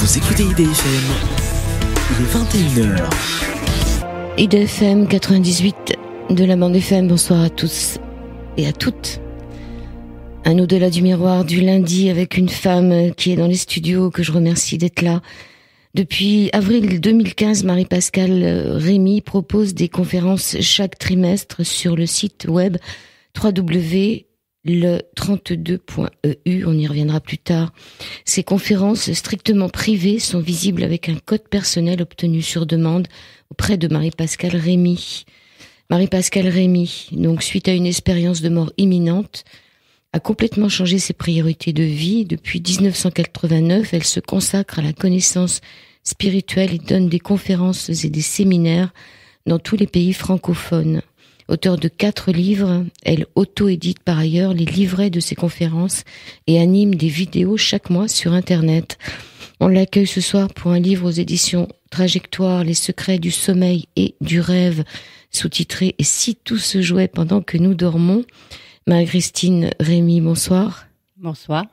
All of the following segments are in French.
Vous écoutez IDFM, il est 21h. IDFM 98 de la bande FM, bonsoir à tous et à toutes. Un au-delà du miroir du lundi avec une femme qui est dans les studios, que je remercie d'être là. Depuis avril 2015, Marie-Pascale Rémy propose des conférences chaque trimestre sur le site web www le 32.eu, on y reviendra plus tard. Ces conférences strictement privées sont visibles avec un code personnel obtenu sur demande auprès de Marie-Pascale Rémy. Marie-Pascale Rémy, donc suite à une expérience de mort imminente, a complètement changé ses priorités de vie. Depuis 1989, elle se consacre à la connaissance spirituelle et donne des conférences et des séminaires dans tous les pays francophones. Auteur de quatre livres, elle auto-édite par ailleurs les livrets de ses conférences et anime des vidéos chaque mois sur Internet. On l'accueille ce soir pour un livre aux éditions Trajectoire, les secrets du sommeil et du rêve, sous-titré Et si tout se jouait pendant que nous dormons. Marie-Christine Rémy, bonsoir. Bonsoir.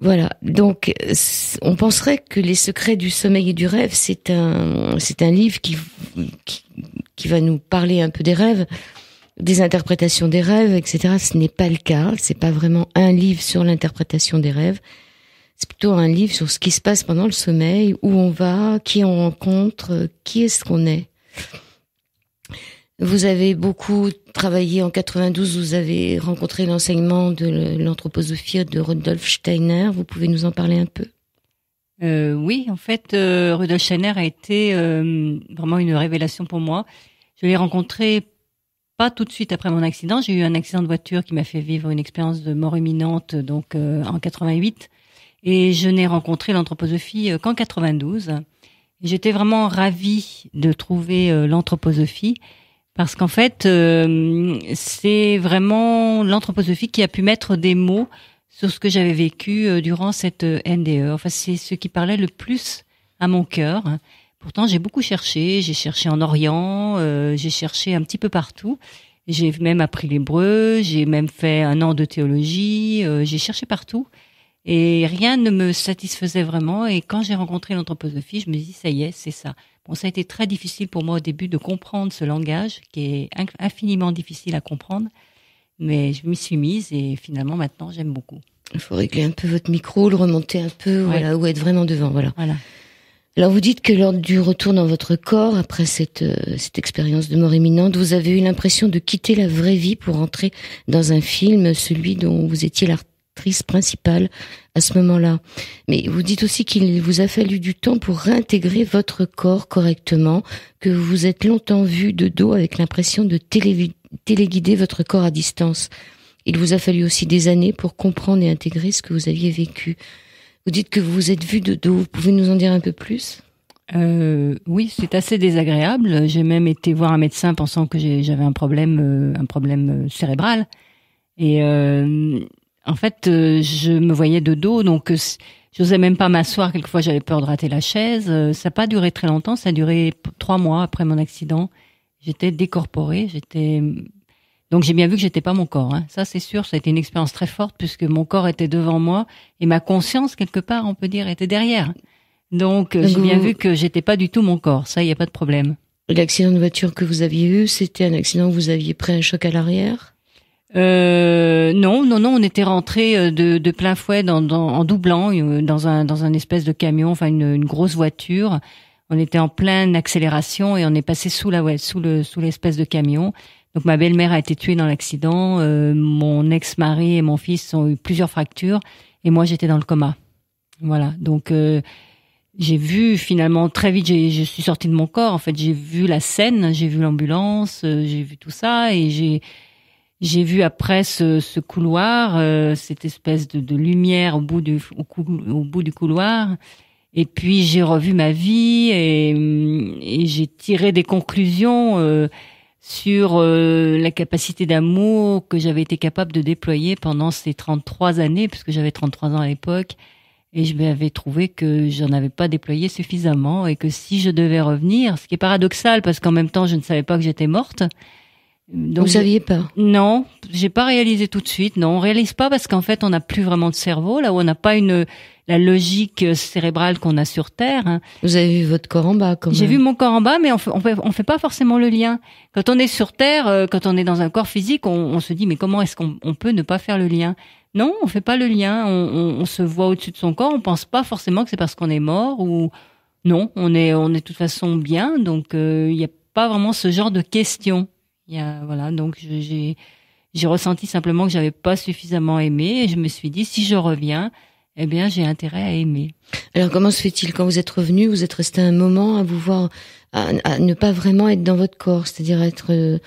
Voilà. Donc, on penserait que les secrets du sommeil et du rêve, c'est un, c'est un livre qui, qui, qui va nous parler un peu des rêves, des interprétations des rêves, etc. Ce n'est pas le cas. C'est pas vraiment un livre sur l'interprétation des rêves. C'est plutôt un livre sur ce qui se passe pendant le sommeil, où on va, qui on rencontre, qui est-ce qu'on est. Vous avez beaucoup travaillé en 92, vous avez rencontré l'enseignement de l'anthroposophie de Rudolf Steiner. Vous pouvez nous en parler un peu? Euh, Oui, en fait, euh, Rudolf Steiner a été euh, vraiment une révélation pour moi. Je l'ai rencontré pas tout de suite après mon accident. J'ai eu un accident de voiture qui m'a fait vivre une expérience de mort imminente, donc euh, en 88. Et je n'ai rencontré l'anthroposophie euh, qu'en 92. J'étais vraiment ravie de trouver euh, l'anthroposophie parce qu'en fait, c'est vraiment l'anthroposophie qui a pu mettre des mots sur ce que j'avais vécu durant cette NDE. Enfin, c'est ce qui parlait le plus à mon cœur. Pourtant, j'ai beaucoup cherché. J'ai cherché en Orient, euh, j'ai cherché un petit peu partout. J'ai même appris l'hébreu, j'ai même fait un an de théologie, euh, j'ai cherché partout. Et rien ne me satisfaisait vraiment. Et quand j'ai rencontré l'anthroposophie, je me dis, ça y est, c'est ça. Bon, ça a été très difficile pour moi au début de comprendre ce langage, qui est infiniment difficile à comprendre. Mais je m'y suis mise et finalement, maintenant, j'aime beaucoup. Il faut régler un peu votre micro, le remonter un peu, voilà, ou être vraiment devant, voilà. Voilà. Alors vous dites que lors du retour dans votre corps, après cette, euh, cette expérience de mort imminente, vous avez eu l'impression de quitter la vraie vie pour entrer dans un film, celui dont vous étiez l'actrice principale à ce moment-là. Mais vous dites aussi qu'il vous a fallu du temps pour réintégrer votre corps correctement, que vous vous êtes longtemps vu de dos avec l'impression de téléguider votre corps à distance. Il vous a fallu aussi des années pour comprendre et intégrer ce que vous aviez vécu. Vous dites que vous vous êtes vu de dos. Vous pouvez nous en dire un peu plus? Euh, Oui, c'est assez désagréable. J'ai même été voir un médecin pensant que j'avais un problème, euh, un problème euh, cérébral. Et en fait, je me voyais de dos, donc j'osais même pas m'asseoir. Quelquefois, j'avais peur de rater la chaise. Ça n'a pas duré très longtemps. Ça a duré trois mois après mon accident. J'étais décorporée. J'étais donc j'ai bien vu que j'étais pas mon corps. Hein. Ça c'est sûr, ça a été une expérience très forte puisque mon corps était devant moi et ma conscience quelque part, on peut dire, était derrière. Donc j'ai bien vu que j'étais pas du tout mon corps. Ça, il y a pas de problème. L'accident de voiture que vous aviez eu, c'était un accident où vous aviez pris un choc à l'arrière? Euh, non, non, non, on était rentré euh, de, de plein fouet dans, dans, en doublant euh, dans un dans un espèce de camion, enfin une, une grosse voiture. On était en pleine accélération et on est passé sous la ouais, sous le sous l'espèce de camion donc ma belle-mère a été tuée dans l'accident, euh, mon ex-mari et mon fils ont eu plusieurs fractures et moi j'étais dans le coma. Voilà, donc euh, j'ai vu finalement très vite, je suis sortie de mon corps. En fait, j'ai vu la scène, j'ai vu l'ambulance, euh, j'ai vu tout ça et j'ai j'ai vu après ce, ce couloir, cette espèce de, de, lumière au bout du au, bout du couloir. Et puis j'ai revu ma vie et, j'ai tiré des conclusions sur euh, la capacité d'amour que j'avais été capable de déployer pendant ces 33 années, puisque j'avais 33 ans à l'époque, et je m'avais trouvé que j'en avais pas déployé suffisamment, et que si je devais revenir, ce qui est paradoxal, parce qu'en même temps je ne savais pas que j'étais morte, Donc, Vous saviez pas Non, j'ai pas réalisé tout de suite. Non, on réalise pas parce qu'en fait, on n'a plus vraiment de cerveau là où on n'a pas une la logique cérébrale qu'on a sur Terre. Hein. Vous avez vu votre corps en bas, quand J'ai vu mon corps en bas, mais on fait, on fait, on fait pas forcément le lien. Quand on est sur Terre, euh, quand on est dans un corps physique, on, on se dit mais comment est-ce qu'on on peut ne pas faire le lien? Non, on fait pas le lien. On, on, on se voit au-dessus de son corps. On pense pas forcément que c'est parce qu'on est mort ou non. On est, on est de toute façon bien. Donc euh, il n'y a pas vraiment ce genre de questions. Il y a, voilà, donc j'ai j'ai ressenti simplement que j'avais pas suffisamment aimé et je me suis dit si je reviens, eh bien j'ai intérêt à aimer. Alors comment se fait-il? Quand vous êtes revenu, vous êtes resté un moment à vous voir, à, ne pas vraiment être dans votre corps, c'est-à-dire être euh,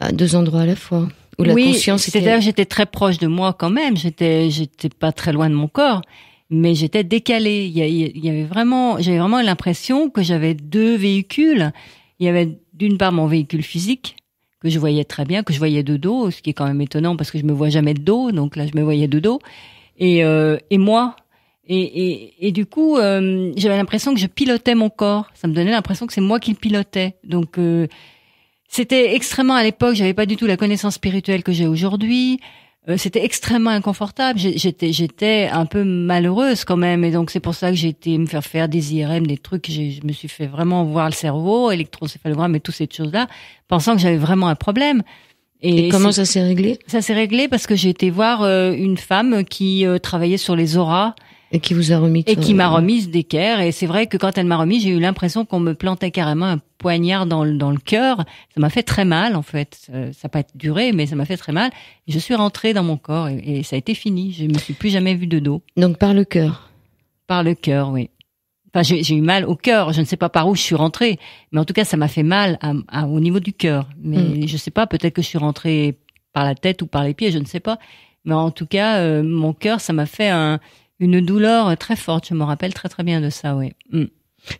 à deux endroits à la fois où la oui, conscience c'est-à-dire j'étais très proche de moi quand même, j'étais j'étais pas très loin de mon corps, mais j'étais décalée. Il y, avait vraiment, j'avais vraiment l'impression que j'avais deux véhicules. Il y avait d'une part mon véhicule physique que je voyais très bien, que je voyais de dos, ce qui est quand même étonnant parce que je me vois jamais de dos, donc là je me voyais de dos, et, euh, et moi. Et, et, et du coup, euh, j'avais l'impression que je pilotais mon corps. Ça me donnait l'impression que c'est moi qui le pilotais. Donc euh, c'était extrêmement à l'époque, j'avais pas du tout la connaissance spirituelle que j'ai aujourd'hui. Euh, c'était extrêmement inconfortable. J'étais, j'étais un peu malheureuse quand même, et donc c'est pour ça que j'ai été me faire faire des IRM, des trucs. Je me suis fait vraiment voir le cerveau, électroencéphalogramme et toutes ces choses-là, pensant que j'avais vraiment un problème. Et, comment ça s'est réglé? Ça s'est réglé parce que j'ai été voir euh, une femme qui euh, travaillait sur les auras et qui vous a remis Et qui m'a remise d'équerre. Et c'est vrai que quand elle m'a remis, j'ai eu l'impression qu'on me plantait carrément un poignard dans le, dans le cœur. Ça m'a fait très mal, en fait. Ça n'a pas duré, mais ça m'a fait très mal. je suis rentrée dans mon corps et, ça a été fini. Je me suis plus jamais vue de dos. Donc par le cœur Par le cœur, oui. Enfin, j'ai eu mal au cœur. Je ne sais pas par où je suis rentrée, mais en tout cas, ça m'a fait mal à, au niveau du cœur. Mais mm. je sais pas, peut-être que je suis rentrée par la tête ou par les pieds, je ne sais pas. Mais en tout cas, euh, mon cœur, ça m'a fait un, une douleur très forte. Je me rappelle très très bien de ça, oui. Mm.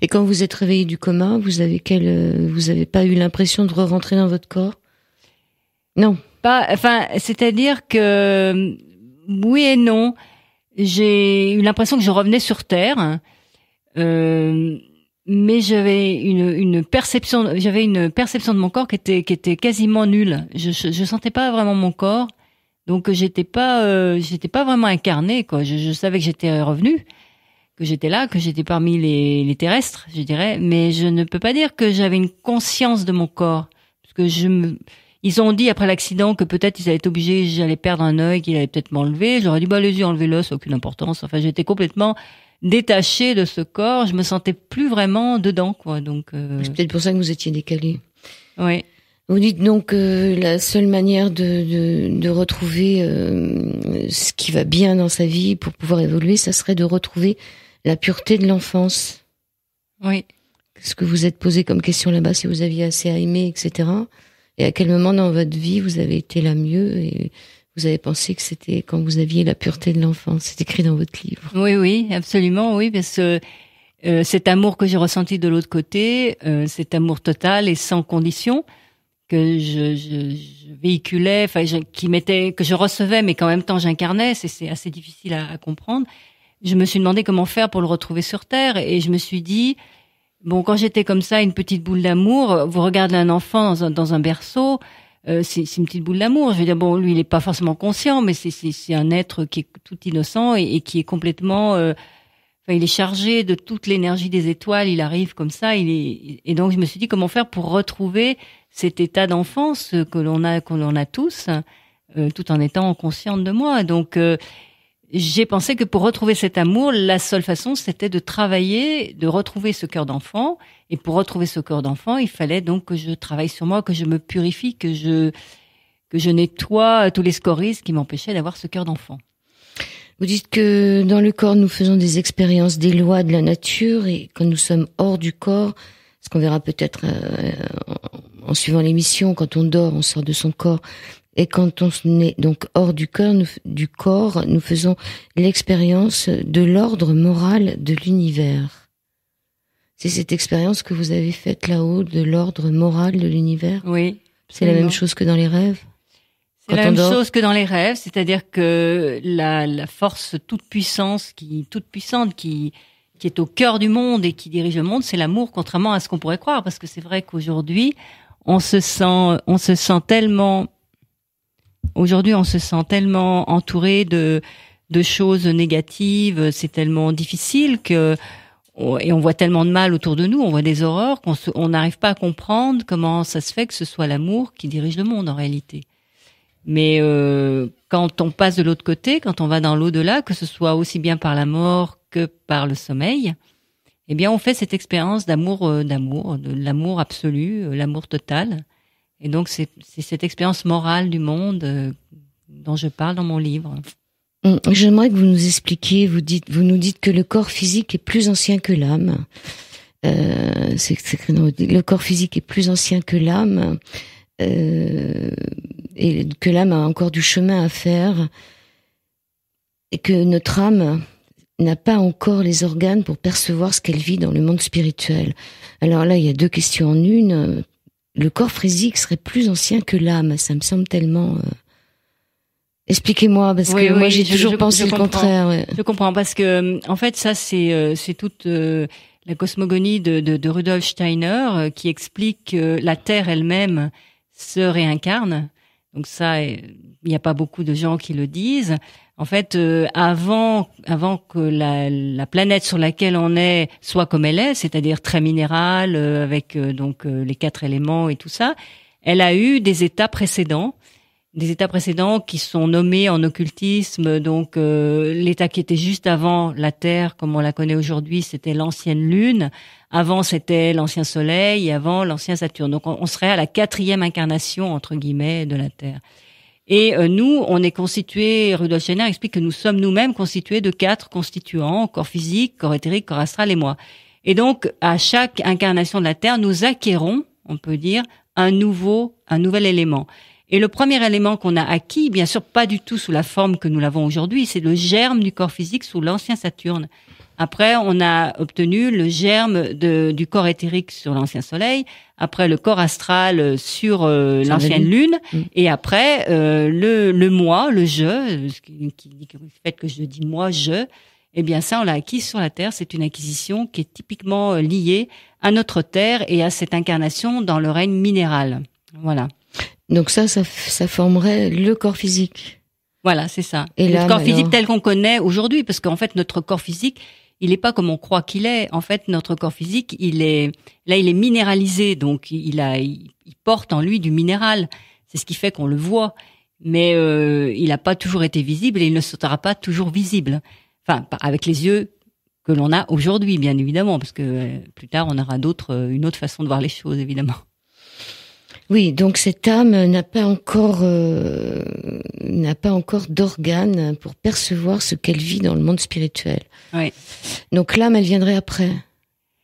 Et quand vous êtes réveillé du coma, vous avez quel, euh, vous avez pas eu l'impression de re-rentrer dans votre corps? Non. Pas, enfin, c'est-à-dire que oui et non. J'ai eu l'impression que je revenais sur terre, euh, mais j'avais une, une perception, j'avais une perception de mon corps qui était qui était quasiment nulle. Je, je, je sentais pas vraiment mon corps. Donc j'étais pas, euh, j'étais pas vraiment incarné quoi. Je, je savais que j'étais revenu, que j'étais là, que j'étais parmi les, les, terrestres, je dirais, mais je ne peux pas dire que j'avais une conscience de mon corps, parce que je me, ils ont dit après l'accident que peut-être ils allaient être obligés, j'allais perdre un œil, qu'il allait peut-être m'enlever. J'aurais dit bah allez-y enlevez-le, ça aucune importance. Enfin j'étais complètement détachée de ce corps, je me sentais plus vraiment dedans quoi. Donc euh... c'est peut-être pour ça que vous étiez décalé. Oui. Vous dites donc que la seule manière de, de, de retrouver euh, ce qui va bien dans sa vie pour pouvoir évoluer, ça serait de retrouver la pureté de l'enfance. Oui. Ce que vous êtes posé comme question là-bas, si vous aviez assez à aimer, etc. Et à quel moment dans votre vie vous avez été la mieux et vous avez pensé que c'était quand vous aviez la pureté de l'enfance? C'est écrit dans votre livre. Oui, oui, absolument, oui, parce que euh, cet amour que j'ai ressenti de l'autre côté, euh, cet amour total et sans condition, que je, je, je véhiculais, enfin, qui m'était, que je recevais, mais qu'en même temps j'incarnais. C'est assez difficile à, à, comprendre. Je me suis demandé comment faire pour le retrouver sur Terre, et je me suis dit, bon, quand j'étais comme ça, une petite boule d'amour, vous regardez un enfant dans un, dans un berceau, euh, c'est une petite boule d'amour. Je veux dire, bon, lui, il est pas forcément conscient, mais c'est un être qui est tout innocent et, et qui est complètement euh, Il est chargé de toute l'énergie des étoiles. Il arrive comme ça. Il est et donc je me suis dit comment faire pour retrouver cet état d'enfance que l'on a que l'on a tous, euh, tout en étant consciente de moi. Donc euh, j'ai pensé que pour retrouver cet amour, la seule façon c'était de travailler, de retrouver ce cœur d'enfant. Et pour retrouver ce cœur d'enfant, il fallait donc que je travaille sur moi, que je me purifie, que je que je nettoie tous les scories qui m'empêchaient d'avoir ce cœur d'enfant. Vous dites que dans le corps, nous faisons des expériences des lois de la nature et quand nous sommes hors du corps, ce qu'on verra peut-être euh, en suivant l'émission, quand on dort, on sort de son corps. Et quand on est donc hors du corps, nous, du corps, nous faisons l'expérience de l'ordre moral de l'univers. C'est cette expérience que vous avez faite là-haut de l'ordre moral de l'univers? Oui. C'est la même chose que dans les rêves? C'est la même chose que dans les rêves, c'est-à-dire que la, la force toute puissance, qui toute puissante, qui qui est au cœur du monde et qui dirige le monde, c'est l'amour, contrairement à ce qu'on pourrait croire, parce que c'est vrai qu'aujourd'hui on se sent, on se sent tellement. Aujourd'hui, on se sent tellement entouré de de choses négatives. C'est tellement difficile que et on voit tellement de mal autour de nous, on voit des horreurs qu'on n'arrive pas à comprendre comment ça se fait que ce soit l'amour qui dirige le monde en réalité. Mais euh, quand on passe de l'autre côté, quand on va dans l'au-delà, que ce soit aussi bien par la mort que par le sommeil, eh bien, on fait cette expérience d'amour, euh, d'amour, de l'amour absolu, euh, l'amour total. Et donc, c'est cette expérience morale du monde euh, dont je parle dans mon livre. Hum, j'aimerais que vous nous expliquiez. Vous dites, vous nous dites que le corps physique est plus ancien que l'âme. Euh, c'est le corps physique est plus ancien que l'âme et que l'âme a encore du chemin à faire et que notre âme n'a pas encore les organes pour percevoir ce qu'elle vit dans le monde spirituel. Alors là, il y a deux questions en une. Le corps physique serait plus ancien que l'âme. Ça me semble tellement. Euh, expliquez-moi parce que moi j'ai toujours pensé le contraire. Je comprends parce que en fait ça c'est euh, c'est toute euh, la cosmogonie de, de, de Rudolf Steiner qui explique que la Terre elle-même se réincarne. Donc ça, il n'y a pas beaucoup de gens qui le disent. En fait, euh, avant, avant que la, la, planète sur laquelle on est soit comme elle est, c'est-à-dire très minérale, euh, avec euh, donc les quatre éléments et tout ça, elle a eu des états précédents, des états précédents qui sont nommés en occultisme. Donc, l'état qui était juste avant la Terre, comme on la connaît aujourd'hui, c'était l'ancienne Lune. Avant, c'était l'ancien Soleil, et avant l'ancien Saturne. Donc, on, on serait à la quatrième incarnation entre guillemets de la Terre. Et euh, nous, on est constitué, Rudolf Steiner explique que nous sommes nous-mêmes constitués de quatre constituants, corps physique, corps éthérique, corps astral et moi. Et donc, à chaque incarnation de la Terre, nous acquérons, on peut dire, un nouveau, un nouvel élément. Et le premier élément qu'on a acquis, bien sûr pas du tout sous la forme que nous l'avons aujourd'hui, c'est le germe du corps physique sous l'ancien Saturne. Après, on a obtenu le germe de, du corps éthérique sur l'ancien Soleil, après le corps astral sur euh, l'ancienne Lune, mm. et après euh, le, le moi, le je, qui, le fait que je dis moi, je, eh bien ça, on l'a acquis sur la Terre. C'est une acquisition qui est typiquement euh, liée à notre Terre et à cette incarnation dans le règne minéral. Voilà. Donc ça, ça, ça formerait le corps physique. Voilà, c'est ça. Et le corps physique tel qu'on connaît aujourd'hui, parce qu'en fait, notre corps physique, il n'est pas comme on croit qu'il est. En fait, notre corps physique, il est là, il est minéralisé, donc il a, il, porte en lui du minéral. C'est ce qui fait qu'on le voit, mais euh, il n'a pas toujours été visible et il ne sera pas toujours visible. Enfin, avec les yeux que l'on a aujourd'hui, bien évidemment, parce que euh, plus tard, on aura d'autres, euh, une autre façon de voir les choses, évidemment. Oui, donc cette âme n'a pas encore euh, n'a pas encore d'organes pour percevoir ce qu'elle vit dans le monde spirituel. Oui. Donc l'âme, elle viendrait après.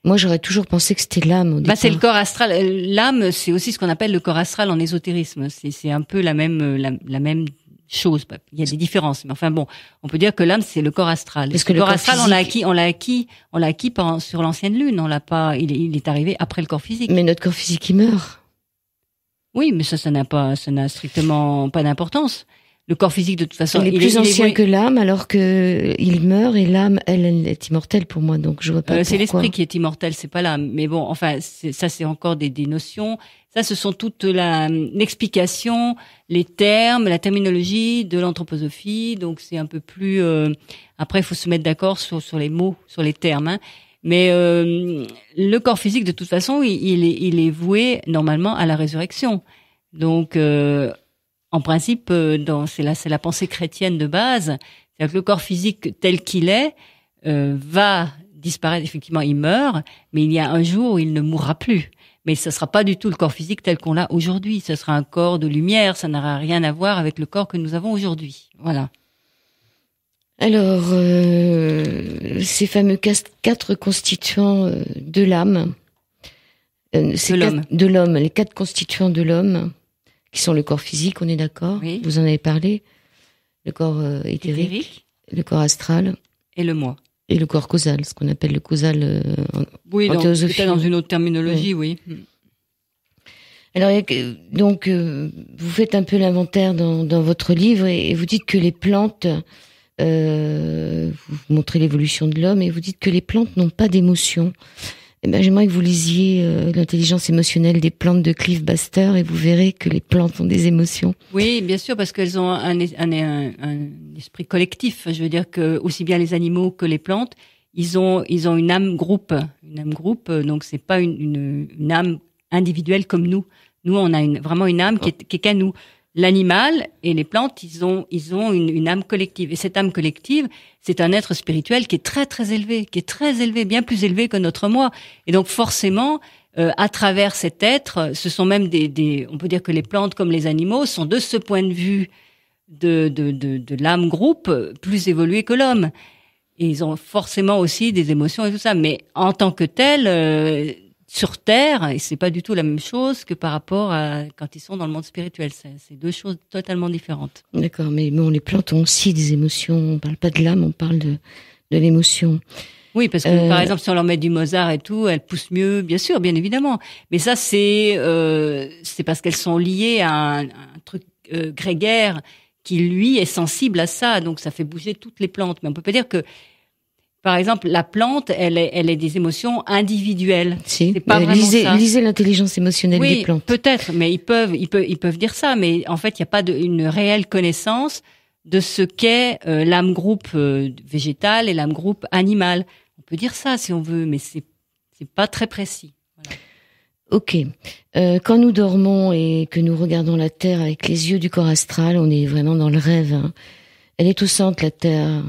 Moi, j'aurais toujours pensé que c'était l'âme. Bah, c'est le corps astral. Euh, l'âme, c'est aussi ce qu'on appelle le corps astral en ésotérisme. C'est un peu la même euh, la, même chose. Bah, il y a des différences, mais enfin bon, on peut dire que l'âme c'est le corps astral. Parce que le, corps, astral, on l'a acquis, on l'a acquis, on l'a acquis sur l'ancienne lune. On l'a pas, il, il est arrivé après le corps physique. Mais notre corps physique, il meurt. Oui, mais ça, ça n'a pas, ça n'a strictement pas d'importance. Le corps physique, de toute façon, il est plus ancien que l'âme, alors que il meurt et l'âme, elle, elle est immortelle pour moi. Donc je vois pas. Euh, c'est l'esprit qui est immortel, c'est pas l'âme. Mais bon, enfin, ça, c'est encore des, des notions. Ça, ce sont toute la l'explication, les termes, la terminologie de l'anthroposophie. Donc c'est un peu plus. Euh, après, il faut se mettre d'accord sur sur les mots, sur les termes. Hein. Mais euh, le corps physique, de toute façon, il, est, il, est, voué normalement à la résurrection. Donc, euh, en principe, euh, c'est la, la pensée chrétienne de base. C'est-à-dire que le corps physique tel qu'il est va disparaître. Effectivement, il meurt, mais il y a un jour où il ne mourra plus. Mais ce sera pas du tout le corps physique tel qu'on l'a aujourd'hui. Ce sera un corps de lumière. Ça n'aura rien à voir avec le corps que nous avons aujourd'hui. Voilà. Alors, euh, ces fameux quatre constituants euh, de l'âme, euh, de l'homme, de l'homme, les quatre constituants de l'homme, qui sont le corps physique, on est d'accord Vous en avez parlé. Le corps éthérique, le corps astral et le moi. Et le corps causal, ce qu'on appelle le causal en, oui, dans, dans une autre terminologie, oui. Alors, donc, vous faites un peu l'inventaire dans, dans, votre livre et vous dites que les plantes euh, vous montrez l'évolution de l'homme et vous dites que les plantes n'ont pas d'émotion. eh ben, j'aimerais que vous lisiez euh, l'intelligence émotionnelle des plantes de Cliff Baster et vous verrez que les plantes ont des émotions. Oui, bien sûr, parce qu'elles ont un, esprit collectif. Je veux dire que aussi bien les animaux que les plantes, ils ont ils ont une âme groupe, une âme groupe. Donc c'est pas une, âme individuelle comme nous. Nous, on a vraiment une âme qui est qu'à nous. L'animal et les plantes, ils ont, ils ont une, une, âme collective. Et cette âme collective, c'est un être spirituel qui est très très élevé, qui est très élevé, bien plus élevé que notre moi. Et donc forcément, euh, à travers cet être, ce sont même des, des, on peut dire que les plantes comme les animaux sont de ce point de vue de, de, de, de l'âme groupe plus évolués que l'homme. Et ils ont forcément aussi des émotions et tout ça. Mais en tant que tel, euh, sur Terre, et c'est pas du tout la même chose que par rapport à quand ils sont dans le monde spirituel. C'est deux choses totalement différentes. D'accord, mais bon, les plantes ont aussi des émotions. On parle pas de l'âme, on parle de, de l'émotion. Oui, parce que euh... par exemple, si on leur met du Mozart et tout, elles poussent mieux, bien sûr, bien évidemment. Mais ça, c'est euh, c'est parce qu'elles sont liées à un, un truc euh, grégaire qui lui est sensible à ça, donc ça fait bouger toutes les plantes. Mais on peut pas dire que par exemple, la plante, elle est, elle est des émotions individuelles. Si. C'est pas lisez, lisez l'intelligence émotionnelle oui, des plantes. Peut-être, mais ils peuvent, ils peuvent, ils peuvent dire ça, mais en fait, il n'y a pas de, une réelle connaissance de ce qu'est euh, l'âme groupe euh, végétale et l'âme groupe animale. On peut dire ça si on veut, mais c'est c'est pas très précis. Voilà. Ok. Euh, quand nous dormons et que nous regardons la Terre avec les yeux du corps astral, on est vraiment dans le rêve. Hein. Elle est au centre, la Terre.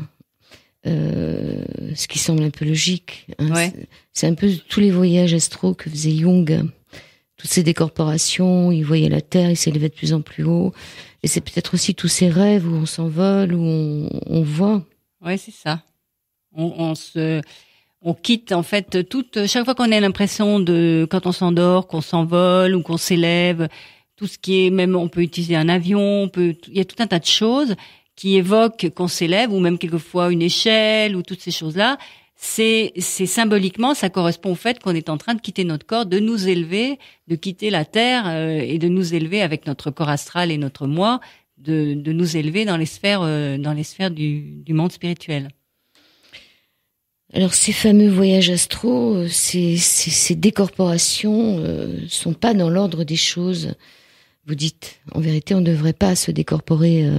Euh, ce qui semble un peu logique. Hein. Ouais. C'est un peu tous les voyages astro que faisait Jung, toutes ces décorporations, il voyait la Terre, il s'élevait de plus en plus haut. Et c'est peut-être aussi tous ces rêves où on s'envole, où on, on voit. Ouais, c'est ça. On, on, se, on quitte en fait toute chaque fois qu'on a l'impression de quand on s'endort, qu'on s'envole ou qu'on s'élève, tout ce qui est même on peut utiliser un avion, on peut, il y a tout un tas de choses qui évoque qu'on s'élève ou même quelquefois une échelle ou toutes ces choses-là, c'est symboliquement ça correspond au fait qu'on est en train de quitter notre corps, de nous élever, de quitter la terre euh, et de nous élever avec notre corps astral et notre moi, de, de nous élever dans les sphères euh, dans les sphères du, du monde spirituel. Alors ces fameux voyages astro, euh, ces, ces, ces décorporations euh, sont pas dans l'ordre des choses. Vous dites, en vérité, on ne devrait pas se décorporer.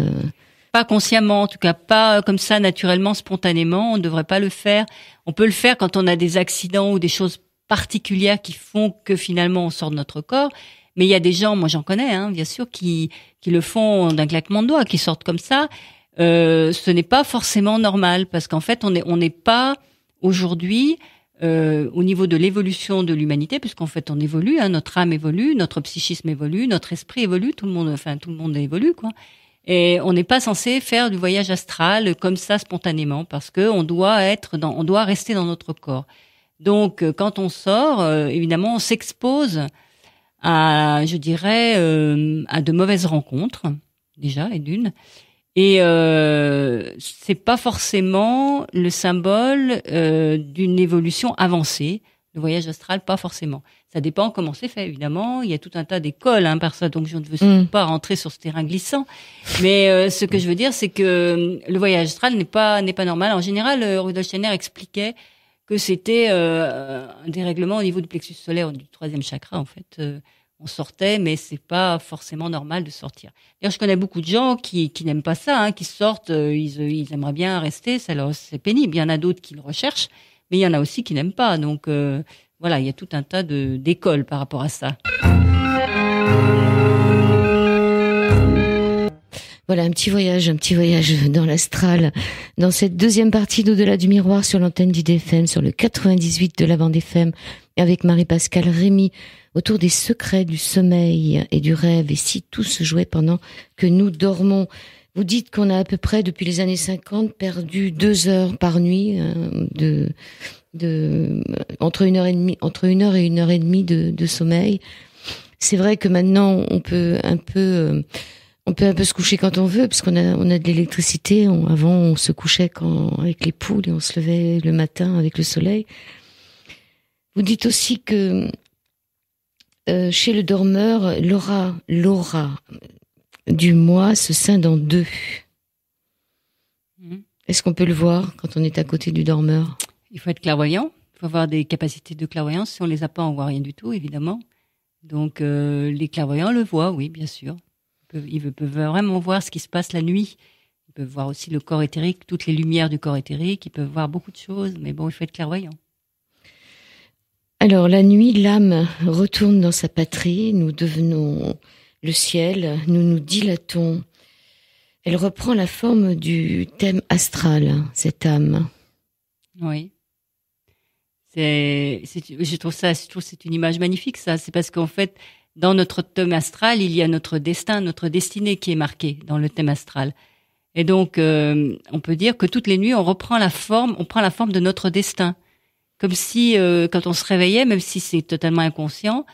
Euh, pas consciemment, en tout cas pas comme ça naturellement, spontanément. On ne devrait pas le faire. On peut le faire quand on a des accidents ou des choses particulières qui font que finalement on sort de notre corps. Mais il y a des gens, moi j'en connais, hein, bien sûr, qui qui le font d'un claquement de doigts, qui sortent comme ça. Euh, ce n'est pas forcément normal parce qu'en fait on n'est on n'est pas aujourd'hui euh, au niveau de l'évolution de l'humanité, puisqu'en fait on évolue, hein, notre âme évolue, notre psychisme évolue, notre esprit évolue, tout le monde, enfin tout le monde évolue quoi. Et on n'est pas censé faire du voyage astral comme ça spontanément parce que on doit être dans, on doit rester dans notre corps. Donc euh, quand on sort, euh, évidemment, on s'expose à, je dirais, euh, à de mauvaises rencontres déjà et d'une. Et euh, c'est pas forcément le symbole d'une évolution avancée. Le voyage astral, pas forcément. Ça dépend comment c'est fait, évidemment. Il y a tout un tas d'écoles, hein, par ça, donc je ne veux Mm. pas rentrer sur ce terrain glissant. Mais euh, ce que je veux dire, c'est que euh, le voyage astral n'est pas n'est pas normal. En général, euh, Rudolf Steiner expliquait que c'était euh, un dérèglement au niveau du plexus solaire, du troisième chakra, en fait. Euh, on sortait, mais c'est pas forcément normal de sortir. D'ailleurs, je connais beaucoup de gens qui, qui n'aiment pas ça, hein, qui sortent, euh, ils, ils aimeraient bien rester, ça leur c'est pénible. Il y en a d'autres qui le recherchent, mais il y en a aussi qui n'aiment pas. Donc euh, voilà, il y a tout un tas de d'écoles par rapport à ça. Voilà, un petit voyage, un petit voyage dans l'astral, dans cette deuxième partie d'Au-delà du miroir sur l'antenne d'IDFM, sur le 98 de la bande FM, avec Marie-Pascale Rémy, autour des secrets du sommeil et du rêve, et si tout se jouait pendant que nous dormons. Vous dites qu'on a à peu près, depuis les années 50, perdu deux heures par nuit, euh, de, de, entre une heure et demie, entre une heure et une heure et demie de, de sommeil. C'est vrai que maintenant, on peut un peu, euh, on peut un peu se coucher quand on veut, parce qu'on a, on a de l'électricité. Avant, on se couchait quand, avec les poules et on se levait le matin avec le soleil. Vous dites aussi que euh, chez le dormeur, l'aura, l'aura du moi se scinde en deux. Mhm. Est-ce qu'on peut le voir quand on est à côté du dormeur? Il faut être clairvoyant, il faut avoir des capacités de clairvoyance. Si on les a pas, on voit rien du tout, évidemment. Donc euh, les clairvoyants le voient, oui, bien sûr. Ils peuvent, vraiment voir ce qui se passe la nuit. Ils peuvent voir aussi le corps éthérique, toutes les lumières du corps éthérique. Ils peuvent voir beaucoup de choses, mais bon, il faut être clairvoyant. Alors la nuit, l'âme retourne dans sa patrie. Nous devenons le ciel. Nous nous dilatons. Elle reprend la forme du thème astral, cette âme. Oui. C'est, je trouve ça, je trouve c'est une image magnifique, ça. C'est parce qu'en fait, dans notre thème astral, il y a notre destin, notre destinée qui est marquée dans le thème astral. Et donc, euh, on peut dire que toutes les nuits, on reprend la forme, on prend la forme de notre destin. Comme si, euh, quand on se réveillait, même si c'est totalement inconscient,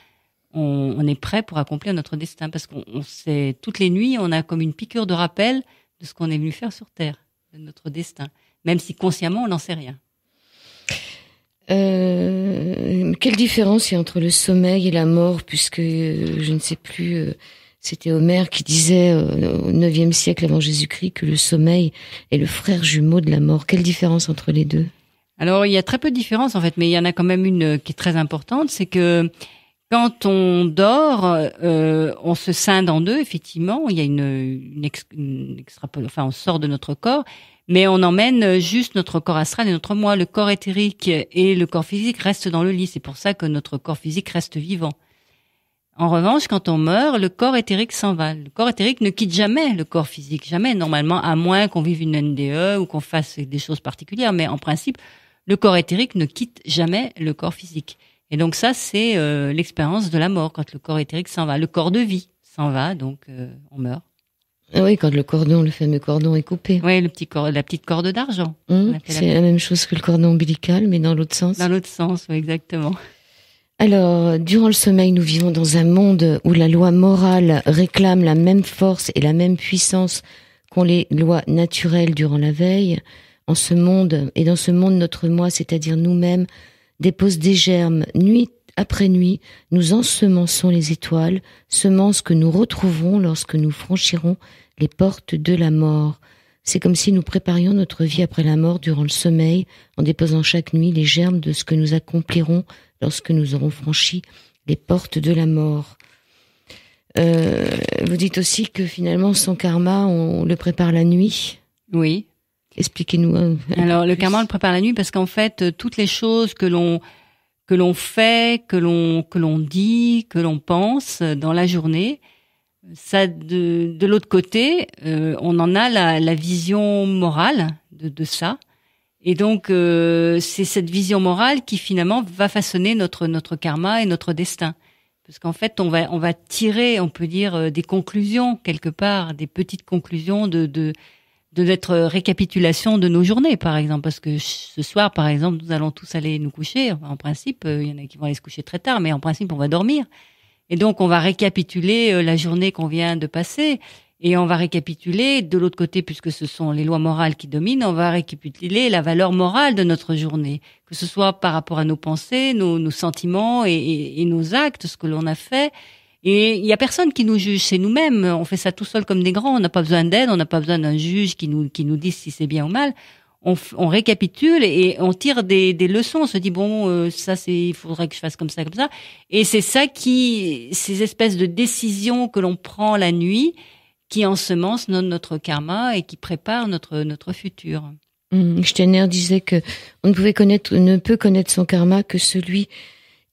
on, on, est prêt pour accomplir notre destin. Parce qu'on sait, toutes les nuits, on a comme une piqûre de rappel de ce qu'on est venu faire sur Terre, de notre destin. Même si consciemment, on n'en sait rien. Euh, quelle différence il y a entre le sommeil et la mort, puisque euh, je ne sais plus, euh, c'était Homère qui disait au IXe siècle avant Jésus-Christ que le sommeil est le frère jumeau de la mort. Quelle différence entre les deux? Alors il y a très peu de différence en fait, mais il y en a quand même une qui est très importante, c'est que quand on dort, on se scinde en deux. Effectivement, il y a une enfin on sort de notre corps mais on emmène juste notre corps astral et notre moi. Le corps éthérique et le corps physique restent dans le lit. C'est pour ça que notre corps physique reste vivant. En revanche, quand on meurt, le corps éthérique s'en va. Le corps éthérique ne quitte jamais le corps physique, jamais normalement, à moins qu'on vive une NDE ou qu'on fasse des choses particulières. Mais en principe, le corps éthérique ne quitte jamais le corps physique. Et donc ça, c'est euh, l'expérience de la mort quand le corps éthérique s'en va. Le corps de vie s'en va, donc euh, on meurt. Ah oui, quand le cordon, le fameux cordon est coupé. Oui, le petit la petite corde d'argent. Hum, c'est la... même chose que le cordon ombilical, mais dans l'autre sens. Dans l'autre sens, oui, exactement. Alors, durant le sommeil, nous vivons dans un monde où la loi morale réclame la même force et la même puissance qu'ont les lois naturelles durant la veille. En ce monde, et dans ce monde, notre moi, c'est-à-dire nous-mêmes, dépose des germes nuit après nuit, nous ensemençons les étoiles, semences que nous retrouverons lorsque nous franchirons les portes de la mort. C'est comme si nous préparions notre vie après la mort durant le sommeil, en déposant chaque nuit les germes de ce que nous accomplirons lorsque nous aurons franchi les portes de la mort. Euh, vous dites aussi que finalement son karma, on le prépare la nuit. Oui. Expliquez-nous. Alors le karma, on le prépare la nuit parce qu'en fait, toutes les choses que l'on que l'on fait, que l'on que l'on dit, que l'on pense dans la journée. Ça, de, de l'autre côté, euh, on en a la, la vision morale de, de, ça, et donc euh, c'est cette vision morale qui finalement va façonner notre notre karma et notre destin, parce qu'en fait on va on va tirer, on peut dire euh, des conclusions quelque part, des petites conclusions de de de notre récapitulation de nos journées, par exemple, parce que ce soir, par exemple, nous allons tous aller nous coucher. En principe, euh, il y en a qui vont aller se coucher très tard, mais en principe, on va dormir. Et donc, on va récapituler euh, la journée qu'on vient de passer. Et on va récapituler de l'autre côté, puisque ce sont les lois morales qui dominent, on va récapituler la valeur morale de notre journée, que ce soit par rapport à nos pensées, nos, sentiments et, nos actes, ce que l'on a fait, et il y a personne qui nous juge, c'est nous-mêmes. On fait ça tout seul comme des grands. On n'a pas besoin d'aide, on n'a pas besoin d'un juge qui nous qui nous dise si c'est bien ou mal. On, on, récapitule et on tire des, des leçons. On se dit bon, euh, ça c'est, il faudrait que je fasse comme ça, comme ça. Et c'est ça qui, ces espèces de décisions que l'on prend la nuit, qui ensemencent notre, karma et qui préparent notre notre futur. Mmh. Steiner disait que on ne pouvait connaître, ne peut connaître son karma que celui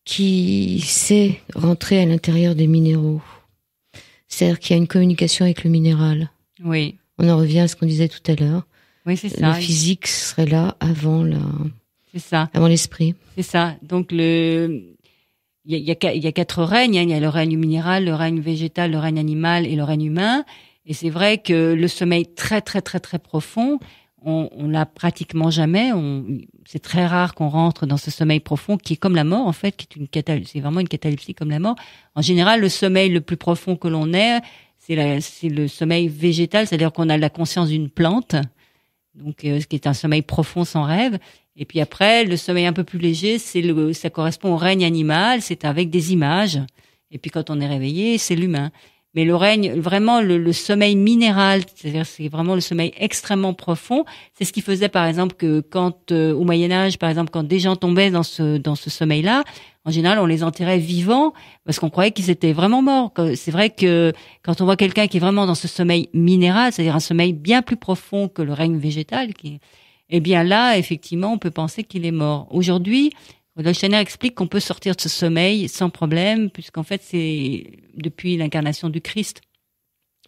qui sait rentrer à l'intérieur des minéraux. C'est-à-dire qu'il y a une communication avec le minéral. Oui. On en revient à ce qu'on disait tout à l'heure. Oui, c'est ça. Le physique serait là avant la. C'est ça. Avant l'esprit. C'est ça. Donc le. Il y, a, il y a quatre règnes. Hein. Il y a le règne minéral, le règne végétal, le règne animal et le règne humain. Et c'est vrai que le sommeil très très très très profond, on, l'a pratiquement jamais. c'est très rare qu'on rentre dans ce sommeil profond qui est comme la mort en fait, qui est une c'est vraiment une catalepsie comme la mort. En général, le sommeil le plus profond que l'on ait, c'est, c'est le sommeil végétal, c'est-à-dire qu'on a la conscience d'une plante, donc euh, ce qui est un sommeil profond sans rêve. Et puis après, le sommeil un peu plus léger, c'est le, ça correspond au règne animal, c'est avec des images. Et puis quand on est réveillé, c'est l'humain. Mais le règne, vraiment le, sommeil minéral, c'est-à-dire c'est vraiment le sommeil extrêmement profond. C'est ce qui faisait par exemple que quand euh, au Moyen Âge, par exemple, quand des gens tombaient dans ce dans ce sommeil-là, en général, on les enterrait vivants parce qu'on croyait qu'ils étaient vraiment morts. C'est vrai que quand on voit quelqu'un qui est vraiment dans ce sommeil minéral, c'est-à-dire un sommeil bien plus profond que le règne végétal, qui, eh bien là, effectivement, on peut penser qu'il est mort. Aujourd'hui, Steiner explique qu'on peut sortir de ce sommeil sans problème, puisqu'en fait, c'est depuis l'incarnation du Christ.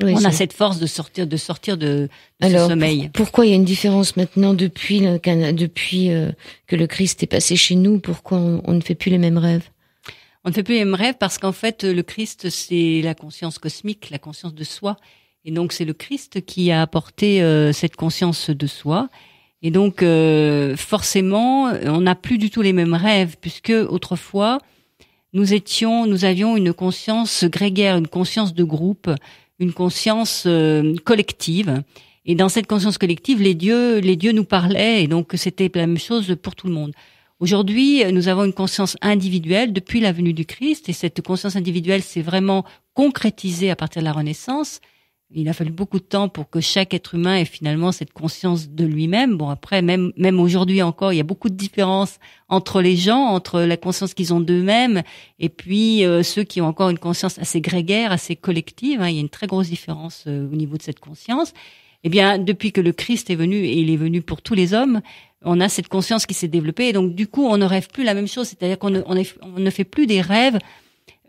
on a cette force de sortir, de sortir de, ce sommeil. pourquoi il y a une différence maintenant depuis, depuis euh, que le Christ est passé chez nous Pourquoi on, ne fait plus les mêmes rêves? On ne fait plus les mêmes rêves parce qu'en fait, le Christ, c'est la conscience cosmique, la conscience de soi. Et donc, c'est le Christ qui a apporté euh, cette conscience de soi. Et donc, euh, forcément, on n'a plus du tout les mêmes rêves, puisque autrefois, nous étions, nous avions une conscience grégaire, une conscience de groupe, une conscience euh, collective. Et dans cette conscience collective, les dieux, les dieux nous parlaient, et donc c'était la même chose pour tout le monde. Aujourd'hui, nous avons une conscience individuelle depuis la venue du Christ, et cette conscience individuelle s'est vraiment concrétisée à partir de la Renaissance. Il a fallu beaucoup de temps pour que chaque être humain ait finalement cette conscience de lui-même. Bon, après, même, même aujourd'hui encore, il y a beaucoup de différences entre les gens, entre la conscience qu'ils ont d'eux-mêmes et puis euh, ceux qui ont encore une conscience assez grégaire, assez collective. Hein. Il y a une très grosse différence euh, au niveau de cette conscience. Eh bien, depuis que le Christ est venu, et il est venu pour tous les hommes, on a cette conscience qui s'est développée. Et donc, du coup, on ne rêve plus la même chose. C'est-à-dire qu'on ne, on ne fait plus des rêves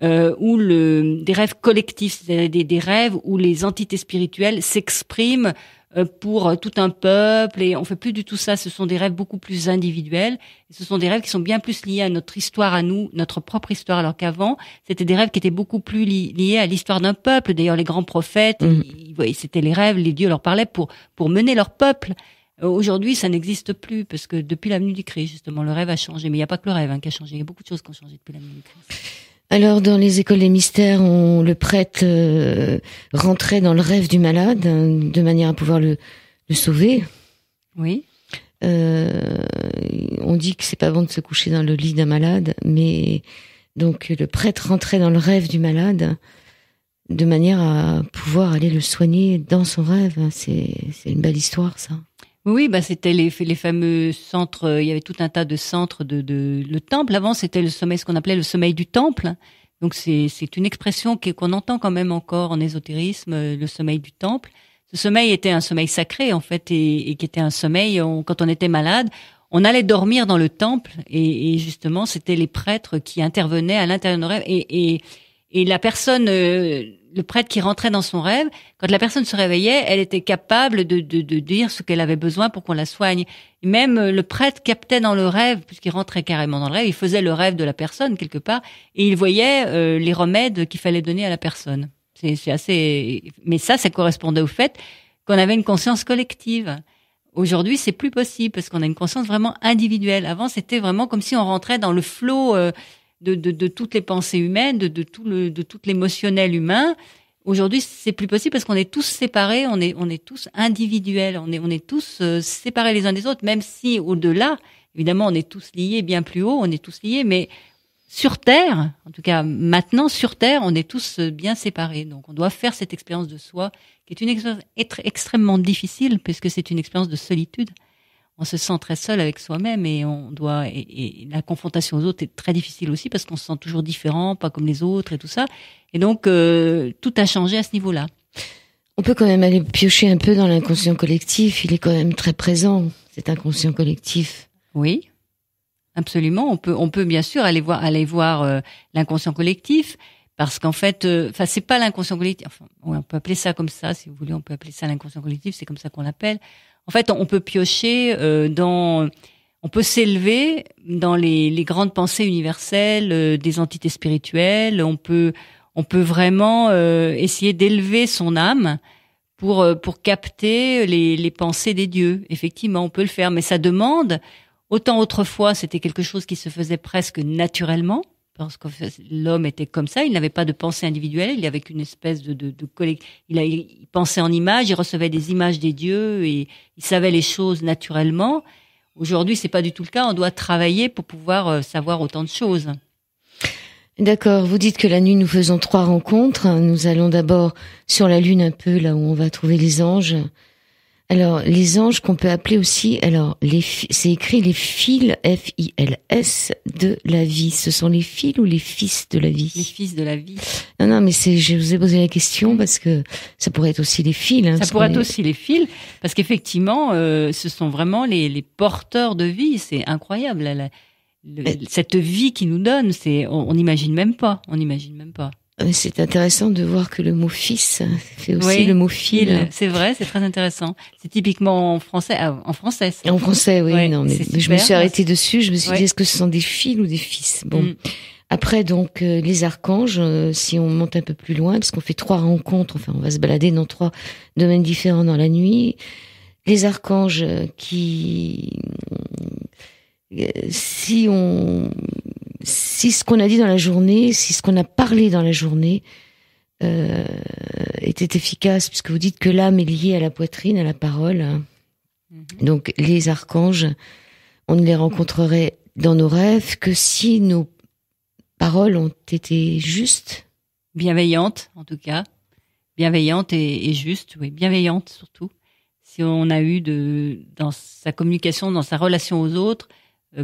euh, où le, des rêves collectifs, c'est-à-dire des, des, rêves où les entités spirituelles s'expriment euh, pour tout un peuple et on fait plus du tout ça. Ce sont des rêves beaucoup plus individuels. Ce sont des rêves qui sont bien plus liés à notre histoire à nous, notre propre histoire, alors qu'avant c'était des rêves qui étaient beaucoup plus liés à l'histoire d'un peuple. D'ailleurs, les grands prophètes, mmh. c'était les rêves, les dieux leur parlaient pour pour mener leur peuple. Euh, aujourd'hui, ça n'existe plus parce que depuis la venue du Christ, justement, le rêve a changé. Mais il n'y a pas que le rêve hein, qui a changé. Il y a beaucoup de choses qui ont changé depuis la venue du Christ. Alors, dans les écoles des mystères, on le prêtre euh, rentrait dans le rêve du malade hein, de manière à pouvoir le, le sauver. Oui. Euh, on dit que c'est pas bon de se coucher dans le lit d'un malade, mais donc le prêtre rentrait dans le rêve du malade de manière à pouvoir aller le soigner dans son rêve. C'est une belle histoire, ça. Oui, bah c'était les, les fameux centres. Euh, il y avait tout un tas de centres de, de le temple. Avant, c'était le sommeil, ce qu'on appelait le sommeil du temple. Donc c'est c'est une expression qu'on entend quand même encore en ésotérisme, euh, le sommeil du temple. Ce sommeil était un sommeil sacré en fait et, et qui était un sommeil quand on était malade, on allait dormir dans le temple et, et justement c'était les prêtres qui intervenaient à l'intérieur de nos rêves et, et et la personne, euh, le prêtre qui rentrait dans son rêve, quand la personne se réveillait, elle était capable de, de, de dire ce qu'elle avait besoin pour qu'on la soigne. même euh, le prêtre captait dans le rêve, puisqu'il rentrait carrément dans le rêve, il faisait le rêve de la personne quelque part, et il voyait euh, les remèdes qu'il fallait donner à la personne. C'est assez, mais ça, ça correspondait au fait qu'on avait une conscience collective. Aujourd'hui, c'est plus possible parce qu'on a une conscience vraiment individuelle. Avant, c'était vraiment comme si on rentrait dans le flot de, de, de, toutes les pensées humaines, de, de tout le, de tout l'émotionnel humain. Aujourd'hui, c'est plus possible parce qu'on est tous séparés, on est, on est tous individuels, on est, on est tous euh, séparés les uns des autres, même si au-delà, évidemment, on est tous liés bien plus haut, on est tous liés, mais sur Terre, en tout cas maintenant sur Terre, on est tous euh, bien séparés. Donc on doit faire cette expérience de soi, qui est une expérience extrêmement difficile, puisque c'est une expérience de solitude on se sent très seul avec soi-même et on doit et, la confrontation aux autres est très difficile aussi parce qu'on se sent toujours différent, pas comme les autres et tout ça. Et donc euh, tout a changé à ce niveau-là. On peut quand même aller piocher un peu dans l'inconscient collectif. Il est quand même très présent cet inconscient collectif. Oui, absolument. On peut on peut bien sûr aller voir aller voir euh, l'inconscient collectif parce qu'en fait, euh, enfin c'est pas l'inconscient collectif. Enfin, on peut appeler ça comme ça si vous voulez. On peut appeler ça l'inconscient collectif. C'est comme ça qu'on l'appelle. En fait, on peut piocher euh, dans, on peut s'élever dans les, les, grandes pensées universelles euh, des entités spirituelles. On peut, on peut vraiment euh, essayer d'élever son âme pour pour capter les, les pensées des dieux. Effectivement, on peut le faire, mais ça demande. Autant autrefois, c'était quelque chose qui se faisait presque naturellement parce que l'homme était comme ça, il n'avait pas de pensée individuelle, il avait une espèce de, de, de il, il pensait en images, il recevait des images des dieux et il savait les choses naturellement. Aujourd'hui, c'est pas du tout le cas. On doit travailler pour pouvoir euh, savoir autant de choses. D'accord, vous dites que la nuit nous faisons trois rencontres. Nous allons d'abord sur la lune un peu là où on va trouver les anges. Alors les anges qu'on peut appeler aussi, alors les c'est écrit les fils F I L S de la vie. Ce sont les fils ou les fils de la vie? Les fils de la vie. Non non mais c'est je vous ai posé la question parce que ça pourrait être aussi les fils. Hein, ça pourrait être aussi les fils parce qu'effectivement euh, ce sont vraiment les, les porteurs de vie. C'est incroyable. La, cette vie qui nous donne, c'est on n'imagine même pas, on n'imagine même pas. Euh, c'est intéressant de voir que le mot fils fait aussi le mot fil. C'est vrai, c'est très intéressant. C'est typiquement en français, ah, en français. En français, oui. non, mais, je me suis arrêtée dessus. Je me suis dit, est-ce que ce sont des fils ou des fils? Bon. Mm. Après, donc, euh, les archanges, euh, si on monte un peu plus loin, parce qu'on fait trois rencontres, enfin, on va se balader dans trois domaines différents dans la nuit. Les archanges qui si on, si ce qu'on a dit dans la journée, si ce qu'on a parlé dans la journée euh, était efficace, puisque vous dites que l'âme est liée à la poitrine, à la parole. Mhm. Donc les archanges, on ne les rencontrerait dans nos rêves que si nos paroles ont été justes. Bienveillantes, en tout cas. Bienveillantes et, et justes, oui, bienveillantes surtout. Si on a eu de, dans sa communication, dans sa relation aux autres,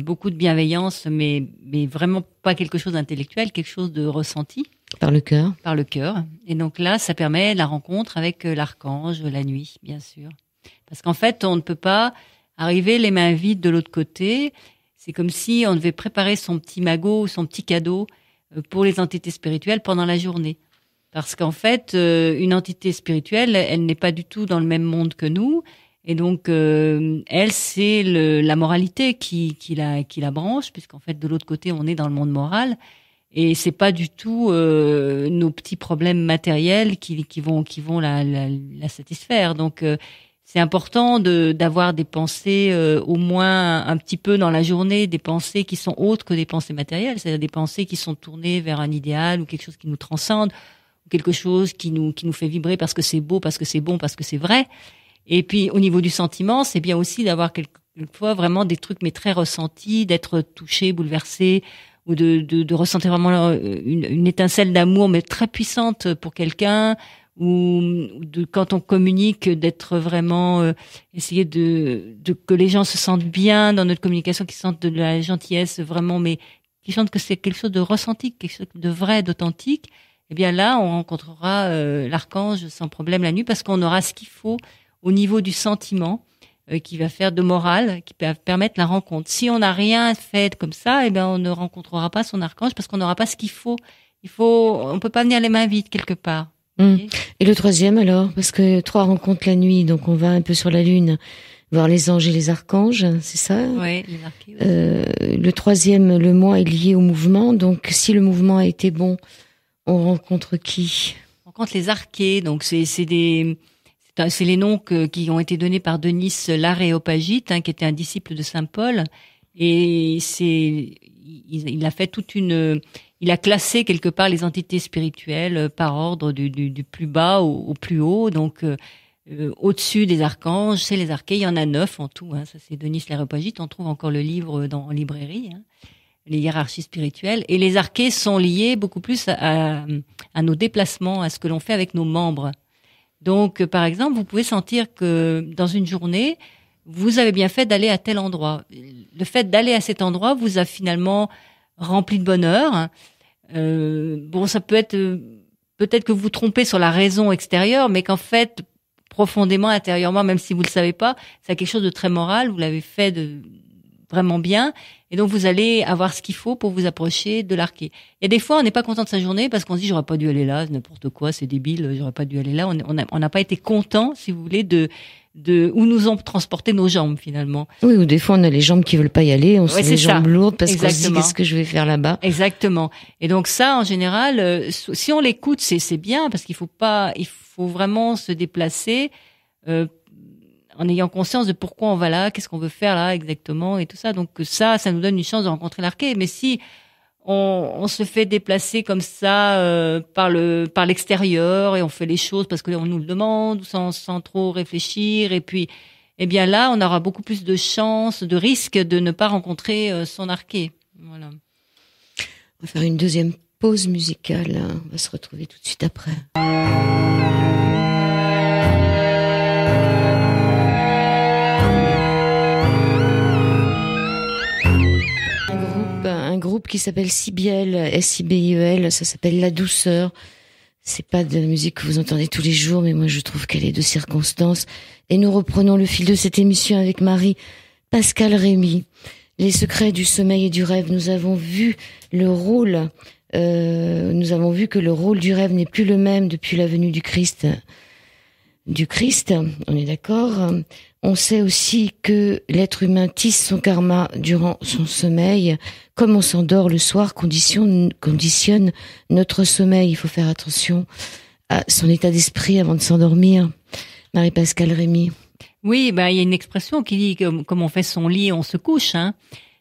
beaucoup de bienveillance, mais, mais vraiment pas quelque chose d'intellectuel, quelque chose de ressenti. Par le cœur. Par le cœur. Et donc là, ça permet la rencontre avec euh, l'archange la nuit, bien sûr. Parce qu'en fait, on ne peut pas arriver les mains vides de l'autre côté. C'est comme si on devait préparer son petit magot, son petit cadeau euh, pour les entités spirituelles pendant la journée. Parce qu'en fait, une entité spirituelle, elle n'est pas du tout dans le même monde que nous. Et donc, euh, elle, c'est la moralité qui, qui, la, qui la branche, puisqu'en fait, de l'autre côté, on est dans le monde moral. Et c'est pas du tout euh, nos petits problèmes matériels qui, qui vont, qui vont la, la, la satisfaire. Donc, euh, c'est important d'avoir des pensées euh, au moins un petit peu dans la journée, des pensées qui sont autres que des pensées matérielles, c'est-à-dire des pensées qui sont tournées vers un idéal ou quelque chose qui nous transcende, ou quelque chose qui nous qui nous fait vibrer parce que c'est beau, parce que c'est bon, parce que c'est vrai. Et puis au niveau du sentiment, c'est bien aussi d'avoir quelquefois vraiment des trucs mais très ressentis, d'être touché, bouleversé ou de, de, de ressentir vraiment euh, une, une étincelle d'amour mais très puissante pour quelqu'un ou de quand on communique d'être vraiment euh, essayer de, de que les gens se sentent bien dans notre communication, qu'ils sentent de la gentillesse vraiment mais qui sentent que c'est quelque chose de ressenti, quelque chose de vrai, d'authentique. Eh bien là, on rencontrera euh, l'archange sans problème la nuit parce qu'on aura ce qu'il faut au niveau du sentiment euh, qui va faire de morale, qui peut permettre la rencontre. Si on n'a rien fait comme ça, eh ben on ne rencontrera pas son archange parce qu'on n'aura pas ce qu'il faut. Il faut, on peut pas venir les mains vides quelque part. Hmm. Et le troisième alors, parce que trois rencontres la nuit, donc on va un peu sur la lune voir les anges et les archanges, c'est ça? Oui, les archers. Euh, le troisième, le mois est lié au mouvement, donc si le mouvement a été bon, on rencontre qui? On rencontre les archers, donc c'est des c'est les noms qui ont été donnés par Denis l'Aréopagite, hein, qui était un disciple de saint Paul, et c'est il, a fait toute une, il a classé quelque part les entités spirituelles par ordre du, plus bas au, plus haut, donc euh, euh, au-dessus des archanges, c'est les archers, il y en a neuf en tout. Hein, ça c'est Denis l'Aréopagite, on trouve encore le livre dans en librairie. Hein, les hiérarchies spirituelles. Et les archers sont liés beaucoup plus à nos déplacements, à ce que l'on fait avec nos membres. Donc, euh, par exemple, vous pouvez sentir que dans une journée, vous avez bien fait d'aller à tel endroit. Le fait d'aller à cet endroit vous a finalement rempli de bonheur. Euh, bon, ça peut être peut-être que vous vous trompez sur la raison extérieure, mais qu'en fait, profondément, intérieurement, même si vous le savez pas, c'est quelque chose de très moral. Vous l'avez fait de vraiment bien. Et donc, vous allez avoir ce qu'il faut pour vous approcher de l'arqué. Et des fois, on n'est pas content de sa journée parce qu'on se dit, j'aurais pas dû aller là, n'importe quoi, c'est débile, j'aurais pas dû aller là. On n'a pas été content, si vous voulez, de, de où nous ont transporté nos jambes finalement. Oui, ou des fois on a les jambes qui veulent pas y aller, on se les jambes lourdes parce qu'on se dit qu'est-ce que je vais faire là-bas? Exactement. Et donc ça, en général, euh, si on l'écoute, c'est c'est bien parce qu'il faut pas, il faut vraiment se déplacer. Euh, en ayant conscience de pourquoi on va là, qu'est-ce qu'on veut faire là exactement et tout ça. Donc ça, ça nous donne une chance de rencontrer l'arqué. Mais si on, se fait déplacer comme ça euh, par le par l'extérieur et on fait les choses parce qu'on nous le demande sans, sans trop réfléchir et puis eh bien là on aura beaucoup plus de chances, de risques de ne pas rencontrer euh, son arqué. Voilà. On va faire une deuxième pause musicale. On va se retrouver tout de suite après. Qui s'appelle Sibiel, S-I-B-I-E-L, ça s'appelle La Douceur. C'est pas de la musique que vous entendez tous les jours, mais moi je trouve qu'elle est de circonstance. Et nous reprenons le fil de cette émission avec Marie Pascal Rémy. Les secrets du sommeil et du rêve. Nous avons vu le rôle, euh, nous avons vu que le rôle du rêve n'est plus le même depuis la venue du Christ. Du Christ, on est d'accord. On sait aussi que l'être humain tisse son karma durant son sommeil. Comme on s'endort le soir, conditionne, notre sommeil. Il faut faire attention à son état d'esprit avant de s'endormir. Marie-Pascale Rémy. Oui, bah, il y a une expression qui dit comme on fait son lit, on se couche. Hein.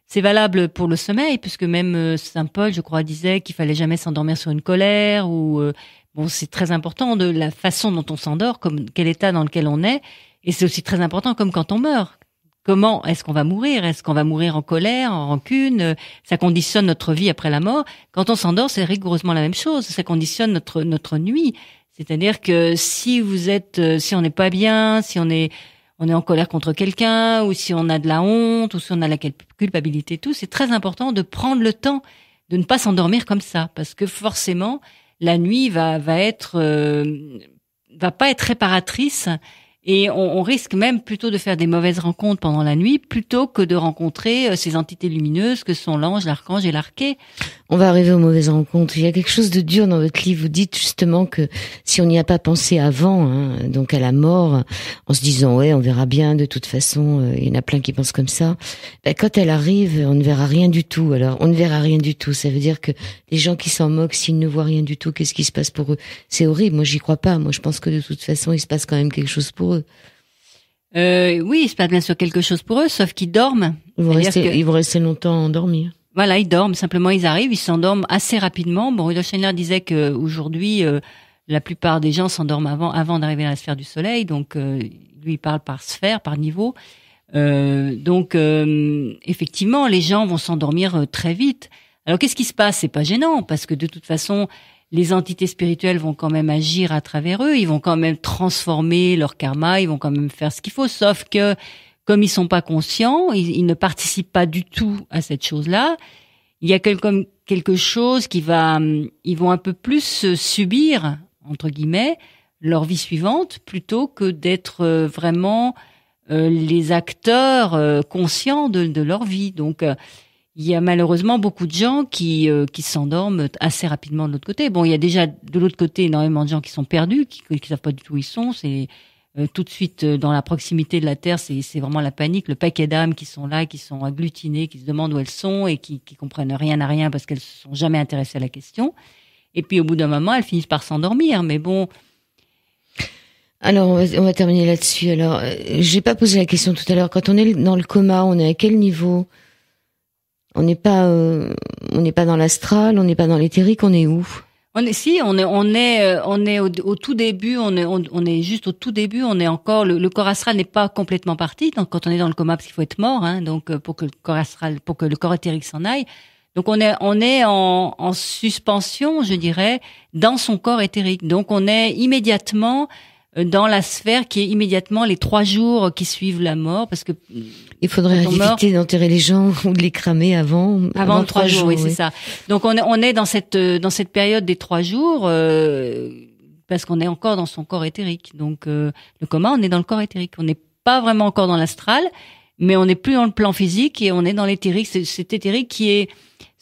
C'est valable pour le sommeil, puisque même euh, Saint Paul, je crois, disait qu'il fallait jamais s'endormir sur une colère ou euh, bon, c'est très important de la façon dont on s'endort, comme quel état dans lequel on est. Et c'est aussi très important comme quand on meurt. Comment est-ce qu'on va mourir? Est-ce qu'on va mourir en colère, en rancune? Ça conditionne notre vie après la mort. Quand on s'endort, c'est rigoureusement la même chose. Ça conditionne notre notre nuit. C'est-à-dire que si vous êtes, euh, si on n'est pas bien, si on est on est en colère contre quelqu'un, ou si on a de la honte, ou si on a la culpabilité, tout, c'est très important de prendre le temps de ne pas s'endormir comme ça, parce que forcément la nuit va va être euh, va pas être réparatrice et on, risque même plutôt de faire des mauvaises rencontres pendant la nuit plutôt que de rencontrer euh, ces entités lumineuses que sont l'ange, l'archange et l'arché. On va arriver aux mauvaises rencontres. Il y a quelque chose de dur dans votre livre. Vous dites justement que si on n'y a pas pensé avant, hein, donc à la mort, en se disant ouais, on verra bien. De toute façon, euh, il y en a plein qui pensent comme ça. Ben, quand elle arrive, on ne verra rien du tout. Alors, on ne verra rien du tout. Ça veut dire que les gens qui s'en moquent, s'ils ne voient rien du tout, qu'est-ce qui se passe pour eux? C'est horrible. Moi, j'y crois pas. Moi, je pense que de toute façon, il se passe quand même quelque chose pour eux. Euh, oui, il se passe bien sûr quelque chose pour eux, sauf qu'ils dorment. Ils vont, rester, que... ils vont rester longtemps endormis. Voilà, ils dorment. Simplement, ils arrivent, ils s'endorment assez rapidement. Bon, Rudolf Steiner disait que aujourd'hui, euh, la plupart des gens s'endorment avant, avant d'arriver à la sphère du Soleil. Donc, euh, lui, il parle par sphère, par niveau. Euh, donc, euh, effectivement, les gens vont s'endormir euh, très vite. Alors, qu'est-ce qui se passe? C'est pas gênant parce que de toute façon, les entités spirituelles vont quand même agir à travers eux, ils vont quand même transformer leur karma, ils vont quand même faire ce qu'il faut, sauf que comme ils sont pas conscients, ils, ne participent pas du tout à cette chose-là. Il y a quelque, chose qui va, ils vont un peu plus subir entre guillemets leur vie suivante plutôt que d'être vraiment euh, les acteurs euh, conscients de, leur vie. Donc il y a malheureusement beaucoup de gens qui euh, qui s'endorment assez rapidement de l'autre côté. Bon, il y a déjà de l'autre côté énormément de gens qui sont perdus, qui ne savent pas du tout où ils sont. Euh, tout de suite euh, dans la proximité de la Terre, c'est vraiment la panique, le paquet d'âmes qui sont là, qui sont agglutinées, qui se demandent où elles sont et qui qui comprennent rien à rien parce qu'elles se sont jamais intéressées à la question. Et puis au bout d'un moment, elles finissent par s'endormir. Mais bon. Alors on va, on va terminer là-dessus. Alors j'ai pas posé la question tout à l'heure. Quand on est dans le coma, on est à quel niveau? On n'est pas, euh, on n'est pas dans l'astral, on n'est pas dans l'éthérique, on est où? On est si, on est, on est, euh, on est au, tout début, on est, on, est juste au tout début, on est encore, le, le corps astral n'est pas complètement parti. Donc quand on est dans le coma, parce qu'il faut être mort, hein, donc euh, pour que le corps astral, pour que le corps éthérique s'en aille. Donc on est, on est en, en suspension, je dirais, dans son corps éthérique. Donc on est immédiatement dans la sphère qui est immédiatement les trois jours qui suivent la mort, parce que il faudrait éviter d'enterrer les gens ou de les cramer avant. Avant, avant trois, jours, oui, c'est ça. Donc on est, on est dans cette dans cette période des trois jours euh, parce qu'on est encore dans son corps éthérique. Donc euh, le coma, on est dans le corps éthérique. On n'est pas vraiment encore dans l'astral, mais on n'est plus dans le plan physique et on est dans l'éthérique. C'est cet éthérique qui est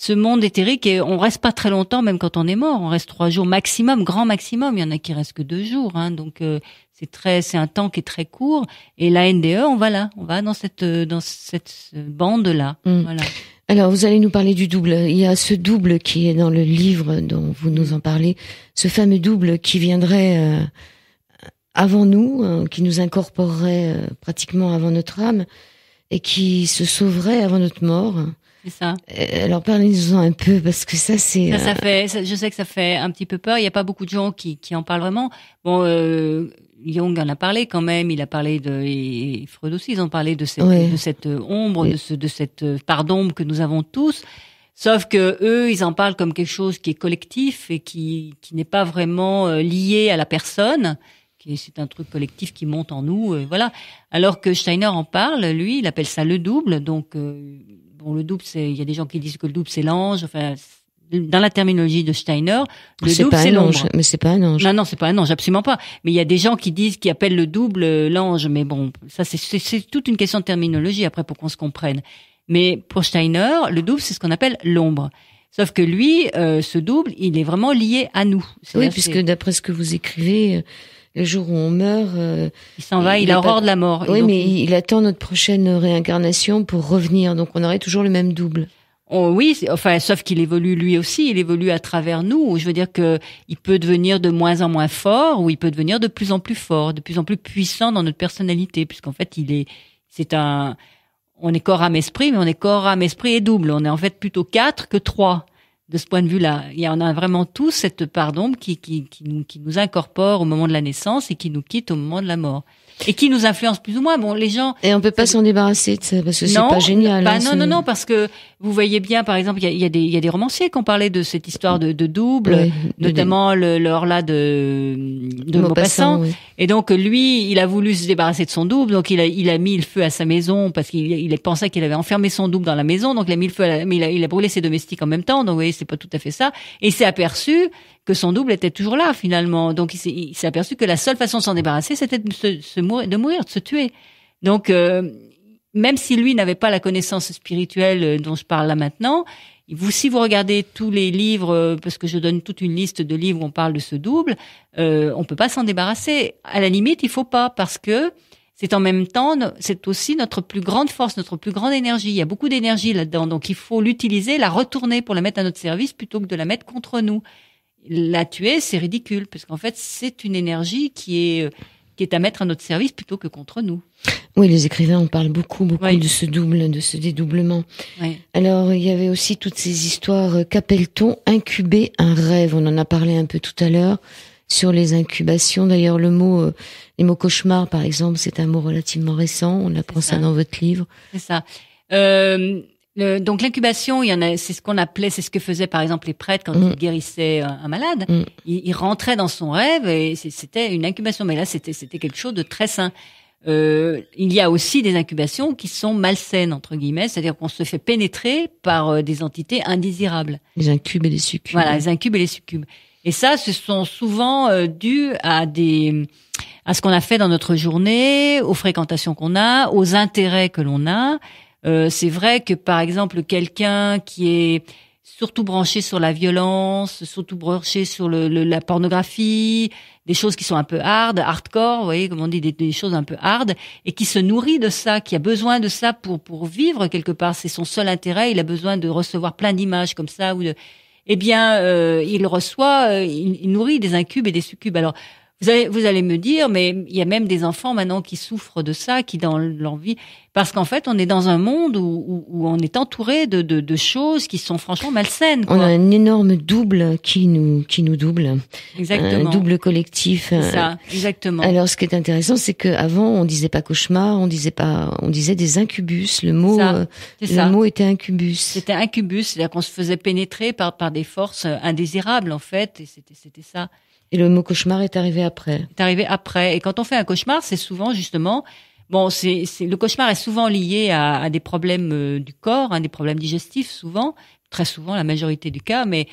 ce monde éthérique et on reste pas très longtemps même quand on est mort. On reste trois jours maximum, grand maximum. Il y en a qui restent que deux jours, hein, donc euh, c'est très, c'est un temps qui est très court. Et la NDE, on va là, on va dans cette dans cette bande là. Mm. Voilà. Alors vous allez nous parler du double. Il y a ce double qui est dans le livre dont vous nous en parlez, ce fameux double qui viendrait euh, avant nous, euh, qui nous incorporerait euh, pratiquement avant notre âme et qui se sauverait avant notre mort. C'est ça. Euh, alors parlez-nous un peu parce que ça c'est. Ça, ça fait. Ça, je sais que ça fait un petit peu peur. Il n'y a pas beaucoup de gens qui, qui en parlent vraiment. Bon, euh, Jung en a parlé quand même. Il a parlé de et Freud aussi. Ils ont parlé de cette, Ouais. de cette ombre, Oui. de ce, de cette part d'ombre que nous avons tous. Sauf que eux, ils en parlent comme quelque chose qui est collectif et qui, qui n'est pas vraiment euh, lié à la personne. C'est un truc collectif qui monte en nous, euh, voilà. Alors que Steiner en parle, lui, il appelle ça le double. Donc, euh, bon, le double, c'est, il y a des gens qui disent que le double c'est l'ange. Enfin, dans la terminologie de Steiner, le double c'est l'ange. Mais c'est pas un ange. Non, non, c'est pas un ange, absolument pas. Mais il y a des gens qui disent, qui appellent le double l'ange. Mais bon, ça c'est, c'est toute une question de terminologie après pour qu'on se comprenne. Mais pour Steiner, le double, c'est ce qu'on appelle l'ombre. Sauf que lui, euh, ce double, il est vraiment lié à nous. Oui, puisque d'après ce que vous écrivez, euh, le jour où on meurt, euh, il s'en va, il, a horreur de la mort. Oui, mais il... attend notre prochaine réincarnation pour revenir. Donc on aurait toujours le même double. Oh, oui, enfin, sauf qu'il évolue lui aussi, il évolue à travers nous. Je veux dire que il peut devenir de moins en moins fort, ou il peut devenir de plus en plus fort, de plus en plus puissant dans notre personnalité, puisqu'en fait, il est, c'est un, on est corps, âme, esprit, mais on est corps, âme, esprit et double. On est en fait plutôt quatre que trois de ce point de vue-là. Il y en a vraiment tous cette part d'ombre qui, qui, qui, nous, qui nous incorpore au moment de la naissance et qui nous quitte au moment de la mort et qui nous influence plus ou moins. Bon, les gens. Et on peut pas s'en débarrasser de ça parce que c'est pas génial. Bah, hein, non, non, non, parce que vous voyez bien, par exemple, il y a, y, a des, y a des romanciers qui ont parlé de cette histoire de, de double, notamment le, le là de de Maupassant. Et donc lui, il a voulu se débarrasser de son double, donc il a il a mis le feu à sa maison parce qu'il il pensait qu'il avait enfermé son double dans la maison, donc il a mis le feu, à mais il a, il a brûlé ses domestiques en même temps. Donc vous voyez, c'est pas tout à fait ça. Et il s'est aperçu que son double était toujours là finalement. Donc il s'est aperçu que la seule façon de s'en débarrasser, c'était de, se, mourir, de mourir, de se tuer. Donc euh, même si lui n'avait pas la connaissance spirituelle euh, dont je parle là maintenant, vous, si vous regardez tous les livres, euh, parce que je donne toute une liste de livres où on parle de ce double, euh, on peut pas s'en débarrasser. À la limite, il faut pas parce que c'est en même temps, c'est aussi notre plus grande force, notre plus grande énergie. Il y a beaucoup d'énergie là-dedans, donc il faut l'utiliser, la retourner pour la mettre à notre service plutôt que de la mettre contre nous la tuer, c'est ridicule, parce qu'en fait, c'est une énergie qui est qui est à mettre à notre service plutôt que contre nous. Oui, les écrivains, on parle beaucoup, beaucoup de ce double, de ce dédoublement. Alors, il y avait aussi toutes ces histoires, euh, qu'appelle-t-on? Incuber un rêve On en a parlé un peu tout à l'heure sur les incubations. D'ailleurs, le mot, euh, les mots cauchemar, par exemple, c'est un mot relativement récent. On apprend ça. ça. dans votre livre. C'est ça. Euh, donc l'incubation, il y en a, c'est ce qu'on appelait, c'est ce que faisaient par exemple les prêtres quand mm. ils guérissaient un, malade. Mm. Ils, rentraient dans son rêve et c'était une incubation. Mais là, c'était c'était quelque chose de très sain. Euh, il y a aussi des incubations qui sont malsaines entre guillemets, c'est-à-dire qu'on se fait pénétrer par euh, des entités indésirables. Les incubes et les succubes. Voilà, les incubes et les succubes. Et ça, ce sont souvent euh, dus à des à ce qu'on a fait dans notre journée, aux fréquentations qu'on a, aux intérêts que l'on a. Euh, c'est vrai que par exemple quelqu'un qui est surtout branché sur la violence, surtout branché sur le, la pornographie, des choses qui sont un peu hard, hardcore, vous voyez, comme on dit, des, choses un peu hard, et qui se nourrit de ça, qui a besoin de ça pour pour vivre quelque part. C'est son seul intérêt. Il a besoin de recevoir plein d'images comme ça ou de eh bien, euh, il reçoit, euh, il, il, nourrit des incubes et des succubes. Alors, vous allez, vous allez me dire, mais il y a même des enfants maintenant qui souffrent de ça, qui dans l'envie, parce qu'en fait, on est dans un monde où, où, on est entouré de, de, de, choses qui sont franchement malsaines. Quoi. On a un énorme double qui nous qui nous double, exactement, un double collectif. Ça, exactement. Alors, ce qui est intéressant, c'est qu'avant, on disait pas cauchemar, on disait pas, on disait des incubus. Le mot, euh, le mot était incubus. C'était incubus, c'est-à-dire qu'on se faisait pénétrer par par des forces indésirables en fait, et c'était c'était ça. Et le mot cauchemar est arrivé après. Est arrivé après. Et quand on fait un cauchemar, c'est souvent justement bon, c'est le cauchemar est souvent lié à, à des problèmes euh, du corps, hein, des problèmes digestifs souvent, très souvent la majorité du cas, mais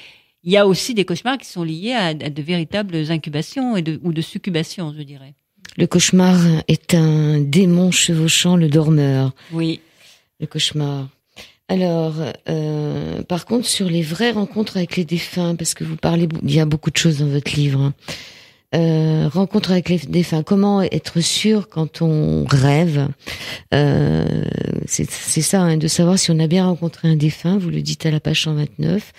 il y a aussi des cauchemars qui sont liés à, à de véritables incubations et de, ou de succubations, je dirais. Le cauchemar est un démon chevauchant le dormeur. Oui. Le cauchemar. Alors, euh, par contre, sur les vraies rencontres avec les défunts, parce que vous parlez, il y a beaucoup de choses dans votre livre. Hein. Euh, rencontre avec les défunts, comment être sûr quand on rêve? Euh, C'est ça, hein, de savoir si on a bien rencontré un défunt, vous le dites à la page 129.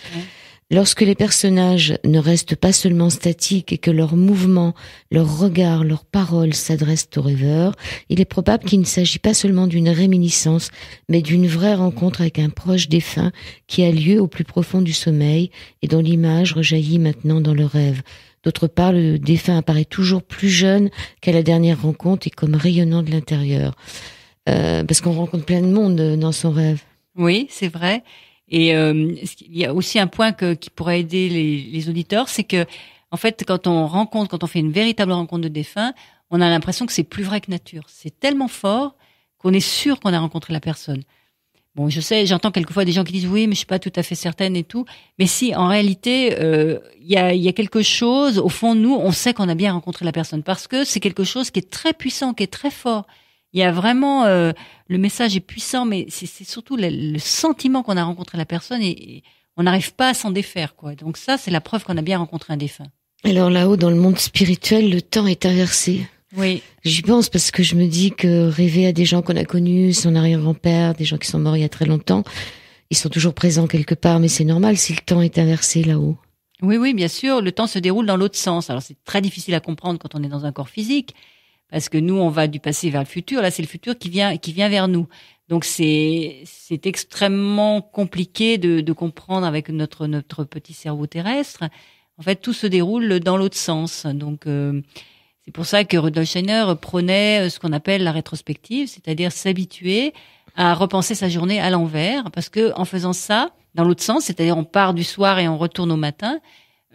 Lorsque les personnages ne restent pas seulement statiques et que leurs mouvements, leurs regards, leurs paroles s'adressent au rêveur, il est probable qu'il ne s'agit pas seulement d'une réminiscence, mais d'une vraie rencontre avec un proche défunt qui a lieu au plus profond du sommeil et dont l'image rejaillit maintenant dans le rêve. D'autre part, le défunt apparaît toujours plus jeune qu'à la dernière rencontre et comme rayonnant de l'intérieur. Euh, parce qu'on rencontre plein de monde dans son rêve. Oui, c'est vrai. Et euh, il y a aussi un point que, qui pourrait aider les, les auditeurs, c'est que en fait, quand on rencontre, quand on fait une véritable rencontre de défunt, on a l'impression que c'est plus vrai que nature. C'est tellement fort qu'on est sûr qu'on a rencontré la personne. Bon, je sais, j'entends quelquefois des gens qui disent oui, mais je suis pas tout à fait certaine et tout. Mais si, en réalité, euh, il y, a, y a quelque chose au fond de nous, on sait qu'on a bien rencontré la personne parce que c'est quelque chose qui est très puissant, qui est très fort. Il y a vraiment euh, le message est puissant, mais c'est surtout le, sentiment qu'on a rencontré la personne et, on n'arrive pas à s'en défaire, quoi. Donc ça, c'est la preuve qu'on a bien rencontré un défunt. Alors là-haut, dans le monde spirituel, le temps est inversé. Oui. J'y pense parce que je me dis que rêver à des gens qu'on a connus, son arrière-grand-père, des gens qui sont morts il y a très longtemps, ils sont toujours présents quelque part, mais c'est normal si le temps est inversé là-haut. Oui, oui, bien sûr, le temps se déroule dans l'autre sens. Alors c'est très difficile à comprendre quand on est dans un corps physique, parce que nous, on va du passé vers le futur. Là, c'est le futur qui vient, qui vient vers nous. Donc c'est c'est extrêmement compliqué de, de comprendre avec notre notre petit cerveau terrestre. En fait, tout se déroule dans l'autre sens. Donc euh, c'est pour ça que Rudolf Steiner prenait euh, ce qu'on appelle la rétrospective, c'est-à-dire s'habituer à repenser sa journée à l'envers, parce que en faisant ça, dans l'autre sens, c'est-à-dire on part du soir et on retourne au matin,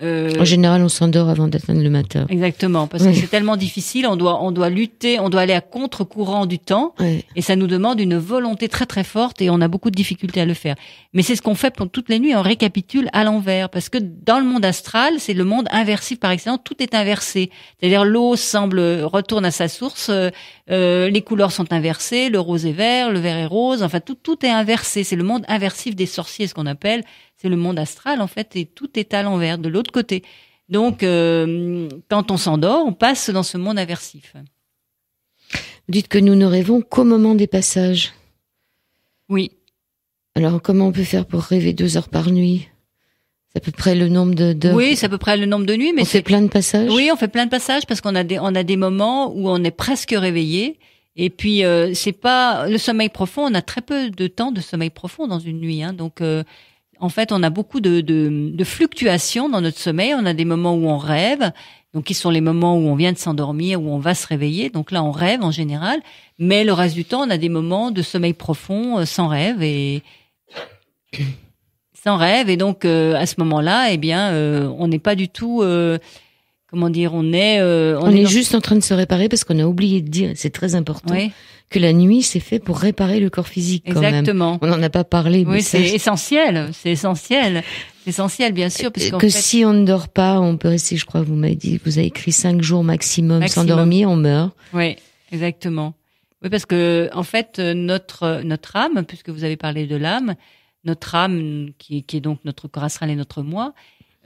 euh, en général, on s'endort avant d'atteindre le matin. Exactement, parce que c'est tellement difficile. On doit, on doit lutter, on doit aller à contre-courant du temps, et ça nous demande une volonté très très forte, et on a beaucoup de difficultés à le faire. Mais c'est ce qu'on fait pour toutes les nuits. On récapitule à l'envers, parce que dans le monde astral, c'est le monde inversif par excellence. Tout est inversé. C'est-à-dire l'eau semble retourne à sa source, euh, euh, les couleurs sont inversées, le rose est vert, le vert est rose. Enfin, tout tout est inversé. C'est le monde inversif des sorciers, ce qu'on appelle c'est le monde astral en fait, et tout est à l'envers, de l'autre côté. Donc, euh, quand on s'endort, on passe dans ce monde aversif. Vous dites que nous ne rêvons qu'au moment des passages. Oui. Alors, comment on peut faire pour rêver deux heures par nuit? C'est à peu près le nombre de Oui, c'est à peu près le nombre de nuits. Mais on fait plein de passages? Oui, on fait plein de passages parce qu'on a des on a des moments où on est presque réveillé. Et puis euh, c'est pas le sommeil profond. On a très peu de temps de sommeil profond dans une nuit. Hein, donc euh, en fait, on a beaucoup de, de, fluctuations dans notre sommeil. On a des moments où on rêve, donc qui sont les moments où on vient de s'endormir, où on va se réveiller. Donc là, on rêve en général. Mais le reste du temps, on a des moments de sommeil profond, euh, sans rêve et sans rêve. Et donc euh, à ce moment-là, eh bien, euh, on n'est pas du tout comment dire, on est, on, est, juste en train de se réparer parce qu'on a oublié de dire, c'est très important, que la nuit c'est fait pour réparer le corps physique. Quand Exactement. On n'en a pas parlé. Oui, c'est essentiel, c'est essentiel, c'est essentiel bien sûr, parce que si on ne dort pas, on peut rester. Je crois, vous m'avez dit, vous avez écrit cinq jours maximum, sans dormir, on meurt. Oui, exactement. Oui, parce que en fait, notre notre âme, puisque vous avez parlé de l'âme, notre âme qui, qui, est donc notre corps astral et notre moi,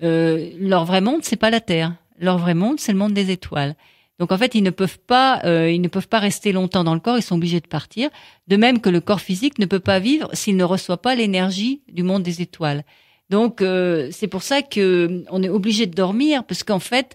euh, leur vrai monde, c'est pas la terre. Leur vrai monde, c'est le monde des étoiles. Donc en fait, ils ne peuvent pas, euh, ils ne peuvent pas rester longtemps dans le corps. Ils sont obligés de partir. De même que le corps physique ne peut pas vivre s'il ne reçoit pas l'énergie du monde des étoiles. Donc euh, c'est pour ça que on est obligé de dormir parce qu'en fait,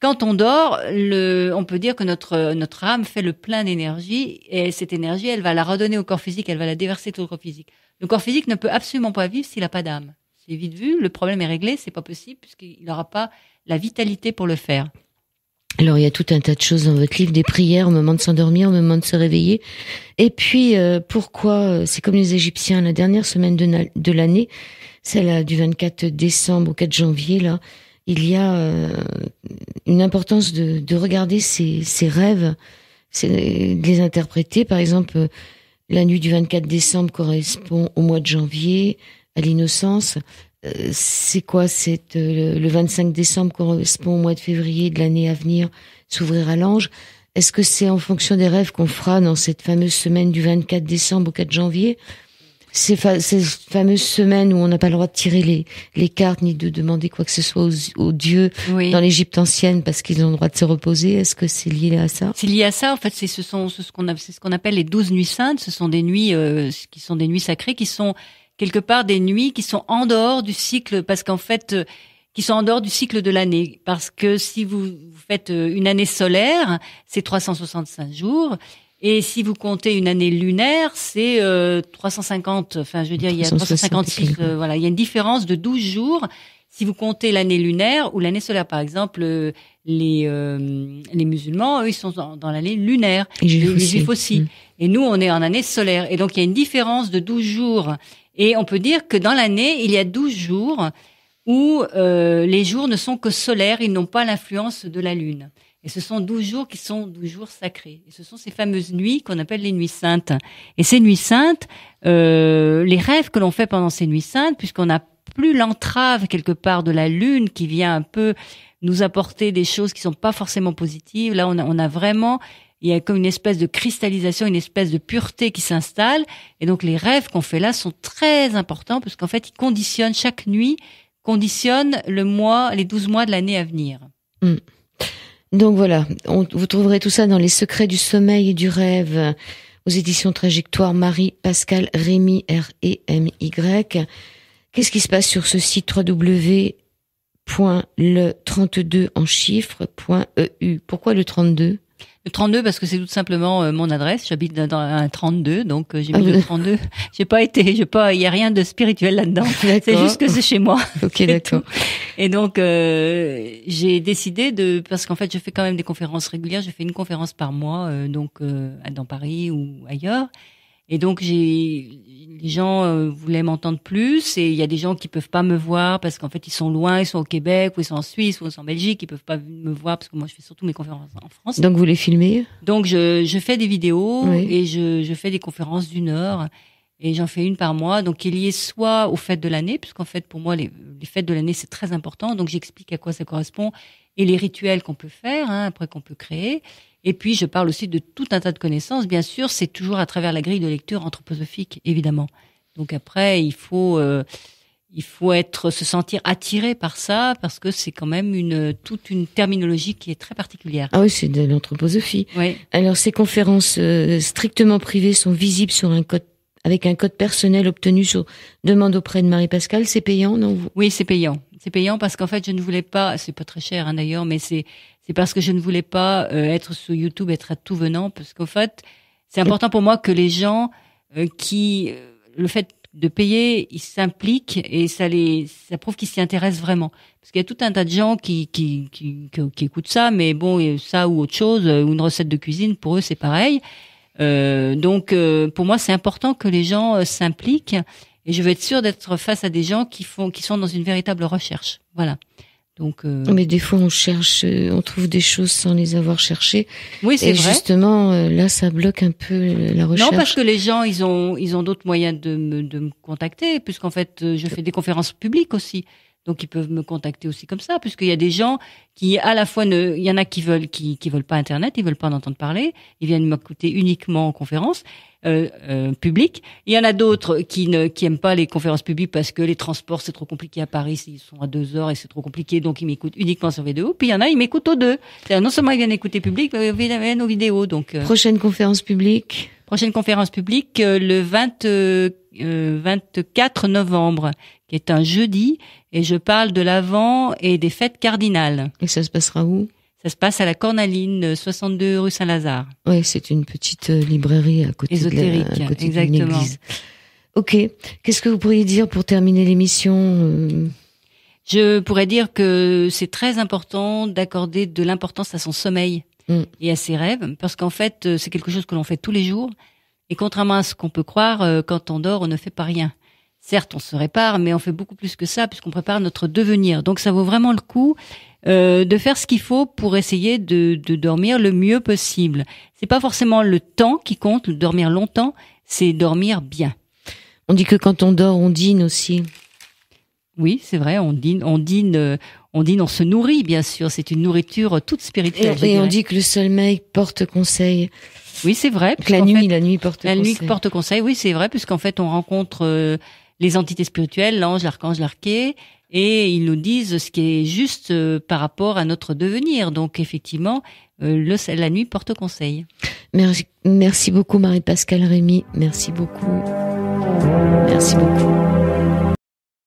quand on dort, le, on peut dire que notre notre âme fait le plein d'énergie et cette énergie, elle va la redonner au corps physique, elle va la déverser tout au corps physique. Le corps physique ne peut absolument pas vivre s'il n'a pas d'âme. C'est vite vu, le problème est réglé, c'est pas possible puisqu'il n'aura pas la vitalité pour le faire. Alors il y a tout un tas de choses dans votre livre, des prières au moment de s'endormir, au moment de se réveiller. Et puis euh, pourquoi euh, c'est comme les Égyptiens, la dernière semaine de, l'année, celle du 24 décembre au 4 janvier là, il y a euh, une importance de, de regarder ces, ces rêves, de les interpréter. Par exemple, la nuit du 24 décembre correspond au mois de janvier, à l'innocence. Euh, c'est quoi C'est euh, le 25 décembre correspond au mois de février de l'année à venir, s'ouvrir à l'ange. Est-ce que c'est en fonction des rêves qu'on fera dans cette fameuse semaine du 24 décembre au 4 janvier? Ces, ces fameuses semaines où on n'a pas le droit de tirer les, les cartes ni de demander quoi que ce soit aux, dieux dans l'Égypte ancienne parce qu'ils ont le droit de se reposer. Est-ce que c'est lié à ça? C'est lié à ça. En fait, c'est ce sont ce qu'on ce qu'on appelle les douze nuits saintes. Ce sont des nuits euh, qui sont des nuits sacrées qui sont quelque part des nuits qui sont en dehors du cycle, parce qu'en fait, euh, qui sont en dehors du cycle de l'année. Parce que si vous faites euh, une année solaire, c'est 365 jours. Et si vous comptez une année lunaire, c'est euh, 350. Enfin, je veux dire, il y a 356. Euh, voilà, il y a une différence de 12 jours. Si vous comptez l'année lunaire ou l'année solaire, par exemple, les les musulmans, eux, ils sont dans, l'année lunaire. les juifs aussi. Mm. Et nous, on est en année solaire. Et donc, il y a une différence de 12 jours Et on peut dire que dans l'année, il y a 12 jours où euh, les jours ne sont que solaires, ils n'ont pas l'influence de la Lune. Et ce sont 12 jours qui sont 12 jours sacrés. Et ce sont ces fameuses nuits qu'on appelle les nuits saintes. Et ces nuits saintes, euh, les rêves que l'on fait pendant ces nuits saintes, puisqu'on n'a plus l'entrave quelque part de la Lune qui vient un peu nous apporter des choses qui sont pas forcément positives. Là, on a, on a vraiment il y a comme une espèce de cristallisation, une espèce de pureté qui s'installe. Et donc les rêves qu'on fait là sont très importants parce qu'en fait, ils conditionnent chaque nuit, conditionnent le mois, les 12 mois de l'année à venir. Hmm. Donc voilà, vous trouverez tout ça dans Les secrets du sommeil et du rêve aux éditions Trajectoire Marie Pascal Rémy R-E-M-Y. Qu'est-ce qui se passe sur ce site www.le32 en chiffres.eu Pourquoi le 32 le 32 parce que c'est tout simplement euh, mon adresse. J'habite dans un 32, donc euh, j'ai mis ah, le 32. J'ai pas été, j'ai pas, il y a rien de spirituel là-dedans. C'est juste que c'est chez moi. ok, d'accord. Et donc euh, j'ai décidé de, parce qu'en fait je fais quand même des conférences régulières. Je fais une conférence par mois, donc dans Paris ou ailleurs. Et donc j'ai les gens euh, voulaient m'entendre plus. Et il y a des gens qui peuvent pas me voir parce qu'en fait ils sont loin, ils sont au Québec ou ils sont en Suisse ou ils sont en Belgique, ils peuvent pas me voir parce que moi je fais surtout mes conférences en France. Donc vous les filmez? Donc je, je fais des vidéos et je, je fais des conférences d'une heure et j'en fais une par mois. Donc y est soit aux fêtes de l'année puisqu'en fait pour moi les, les fêtes de l'année c'est très important. Donc j'explique à quoi ça correspond et les rituels qu'on peut faire hein, après qu'on peut créer. Et puis, je parle aussi de tout un tas de connaissances. Bien sûr, c'est toujours à travers la grille de lecture anthroposophique, évidemment. Donc après, il faut, euh, il faut être, se sentir attiré par ça parce que c'est quand même une, toute une terminologie qui est très particulière. Ah oui, c'est de l'anthroposophie. Oui. Alors, ces conférences euh, strictement privées sont visibles sur un code avec un code personnel obtenu sur demande auprès de Marie-Pascal. C'est payant, non Oui, c'est payant. C'est payant parce qu'en fait, je ne voulais pas, c'est pas très cher hein, d'ailleurs, mais c'est c'est parce que je ne voulais pas euh, être sur YouTube, être à tout venant, parce qu'en fait, c'est important pour moi que les gens euh, qui, euh, le fait de payer, ils s'impliquent et ça les, ça prouve qu'ils s'y intéressent vraiment. Parce qu'il y a tout un tas de gens qui, qui, qui, qui, écoutent ça, mais bon, ça ou autre chose, ou une recette de cuisine, pour eux, c'est pareil. Donc, pour moi, c'est important que les gens s'impliquent et je veux être sûre d'être face à des gens qui font, qui sont dans une véritable recherche. Voilà. Donc, euh... mais des fois on cherche, euh, on trouve des choses sans les avoir cherchées. Oui, c'est vrai. Justement, euh, là, ça bloque un peu la recherche. Non, parce que les gens, ils ont, ils ont d'autres moyens de me, de me contacter, puisqu'en fait, euh, je fais des conférences publiques aussi. Donc ils peuvent me contacter aussi comme ça, puisqu'il y a des gens qui à la fois ne, il y en a qui veulent qui qui veulent pas Internet, ils veulent pas en entendre parler, ils viennent m'écouter uniquement en conférence euh, euh, publique. Il y en a d'autres qui ne qui aiment pas les conférences publiques parce que les transports c'est trop compliqué à Paris, ils sont à deux heures et c'est trop compliqué, donc ils m'écoutent uniquement sur vidéo. Puis il y en a ils m'écoutent aux deux. C'est-à-dire non seulement ils viennent écouter public, mais ils viennent aux vidéos. Donc euh. prochaine conférence publique? Prochaine conférence publique euh, le 24 euh, 24 novembre, qui est un jeudi, et je parle de l'Avent et des fêtes cardinales. Et ça se passera où? Ça se passe à la Cornaline, 62 rue Saint-Lazare. Oui, c'est une petite euh, librairie à côté de la, à côté exactement. Ok. Qu'est-ce que vous pourriez dire pour terminer l'émission euh Je pourrais dire que c'est très important d'accorder de l'importance à son sommeil mm. et à ses rêves, parce qu'en fait, c'est quelque chose que l'on fait tous les jours, et contrairement à ce qu'on peut croire, quand on dort, on ne fait pas rien. Certes, on se répare, mais on fait beaucoup plus que ça puisqu'on prépare notre devenir. Donc ça vaut vraiment le coup euh, de faire ce qu'il faut pour essayer de, de, dormir le mieux possible. C'est pas forcément le temps qui compte, dormir longtemps, c'est dormir bien. On dit que quand on dort, on dîne aussi. Oui, c'est vrai, on dîne, on dîne, on dîne, on se nourrit, bien sûr. C'est une nourriture toute spirituelle. Et, on dit que le sommeil porte conseil. Oui, c'est vrai. la nuit, la nuit porte la conseil. La nuit porte conseil. Oui, c'est vrai, puisqu'en fait, on rencontre euh, les entités spirituelles, l'ange, l'archange, l'arché, et ils nous disent ce qui est juste euh, par rapport à notre devenir. Donc effectivement, euh, le, la nuit porte conseil. Merci, merci beaucoup Marie-Pascale Rémy. Merci beaucoup. Merci beaucoup.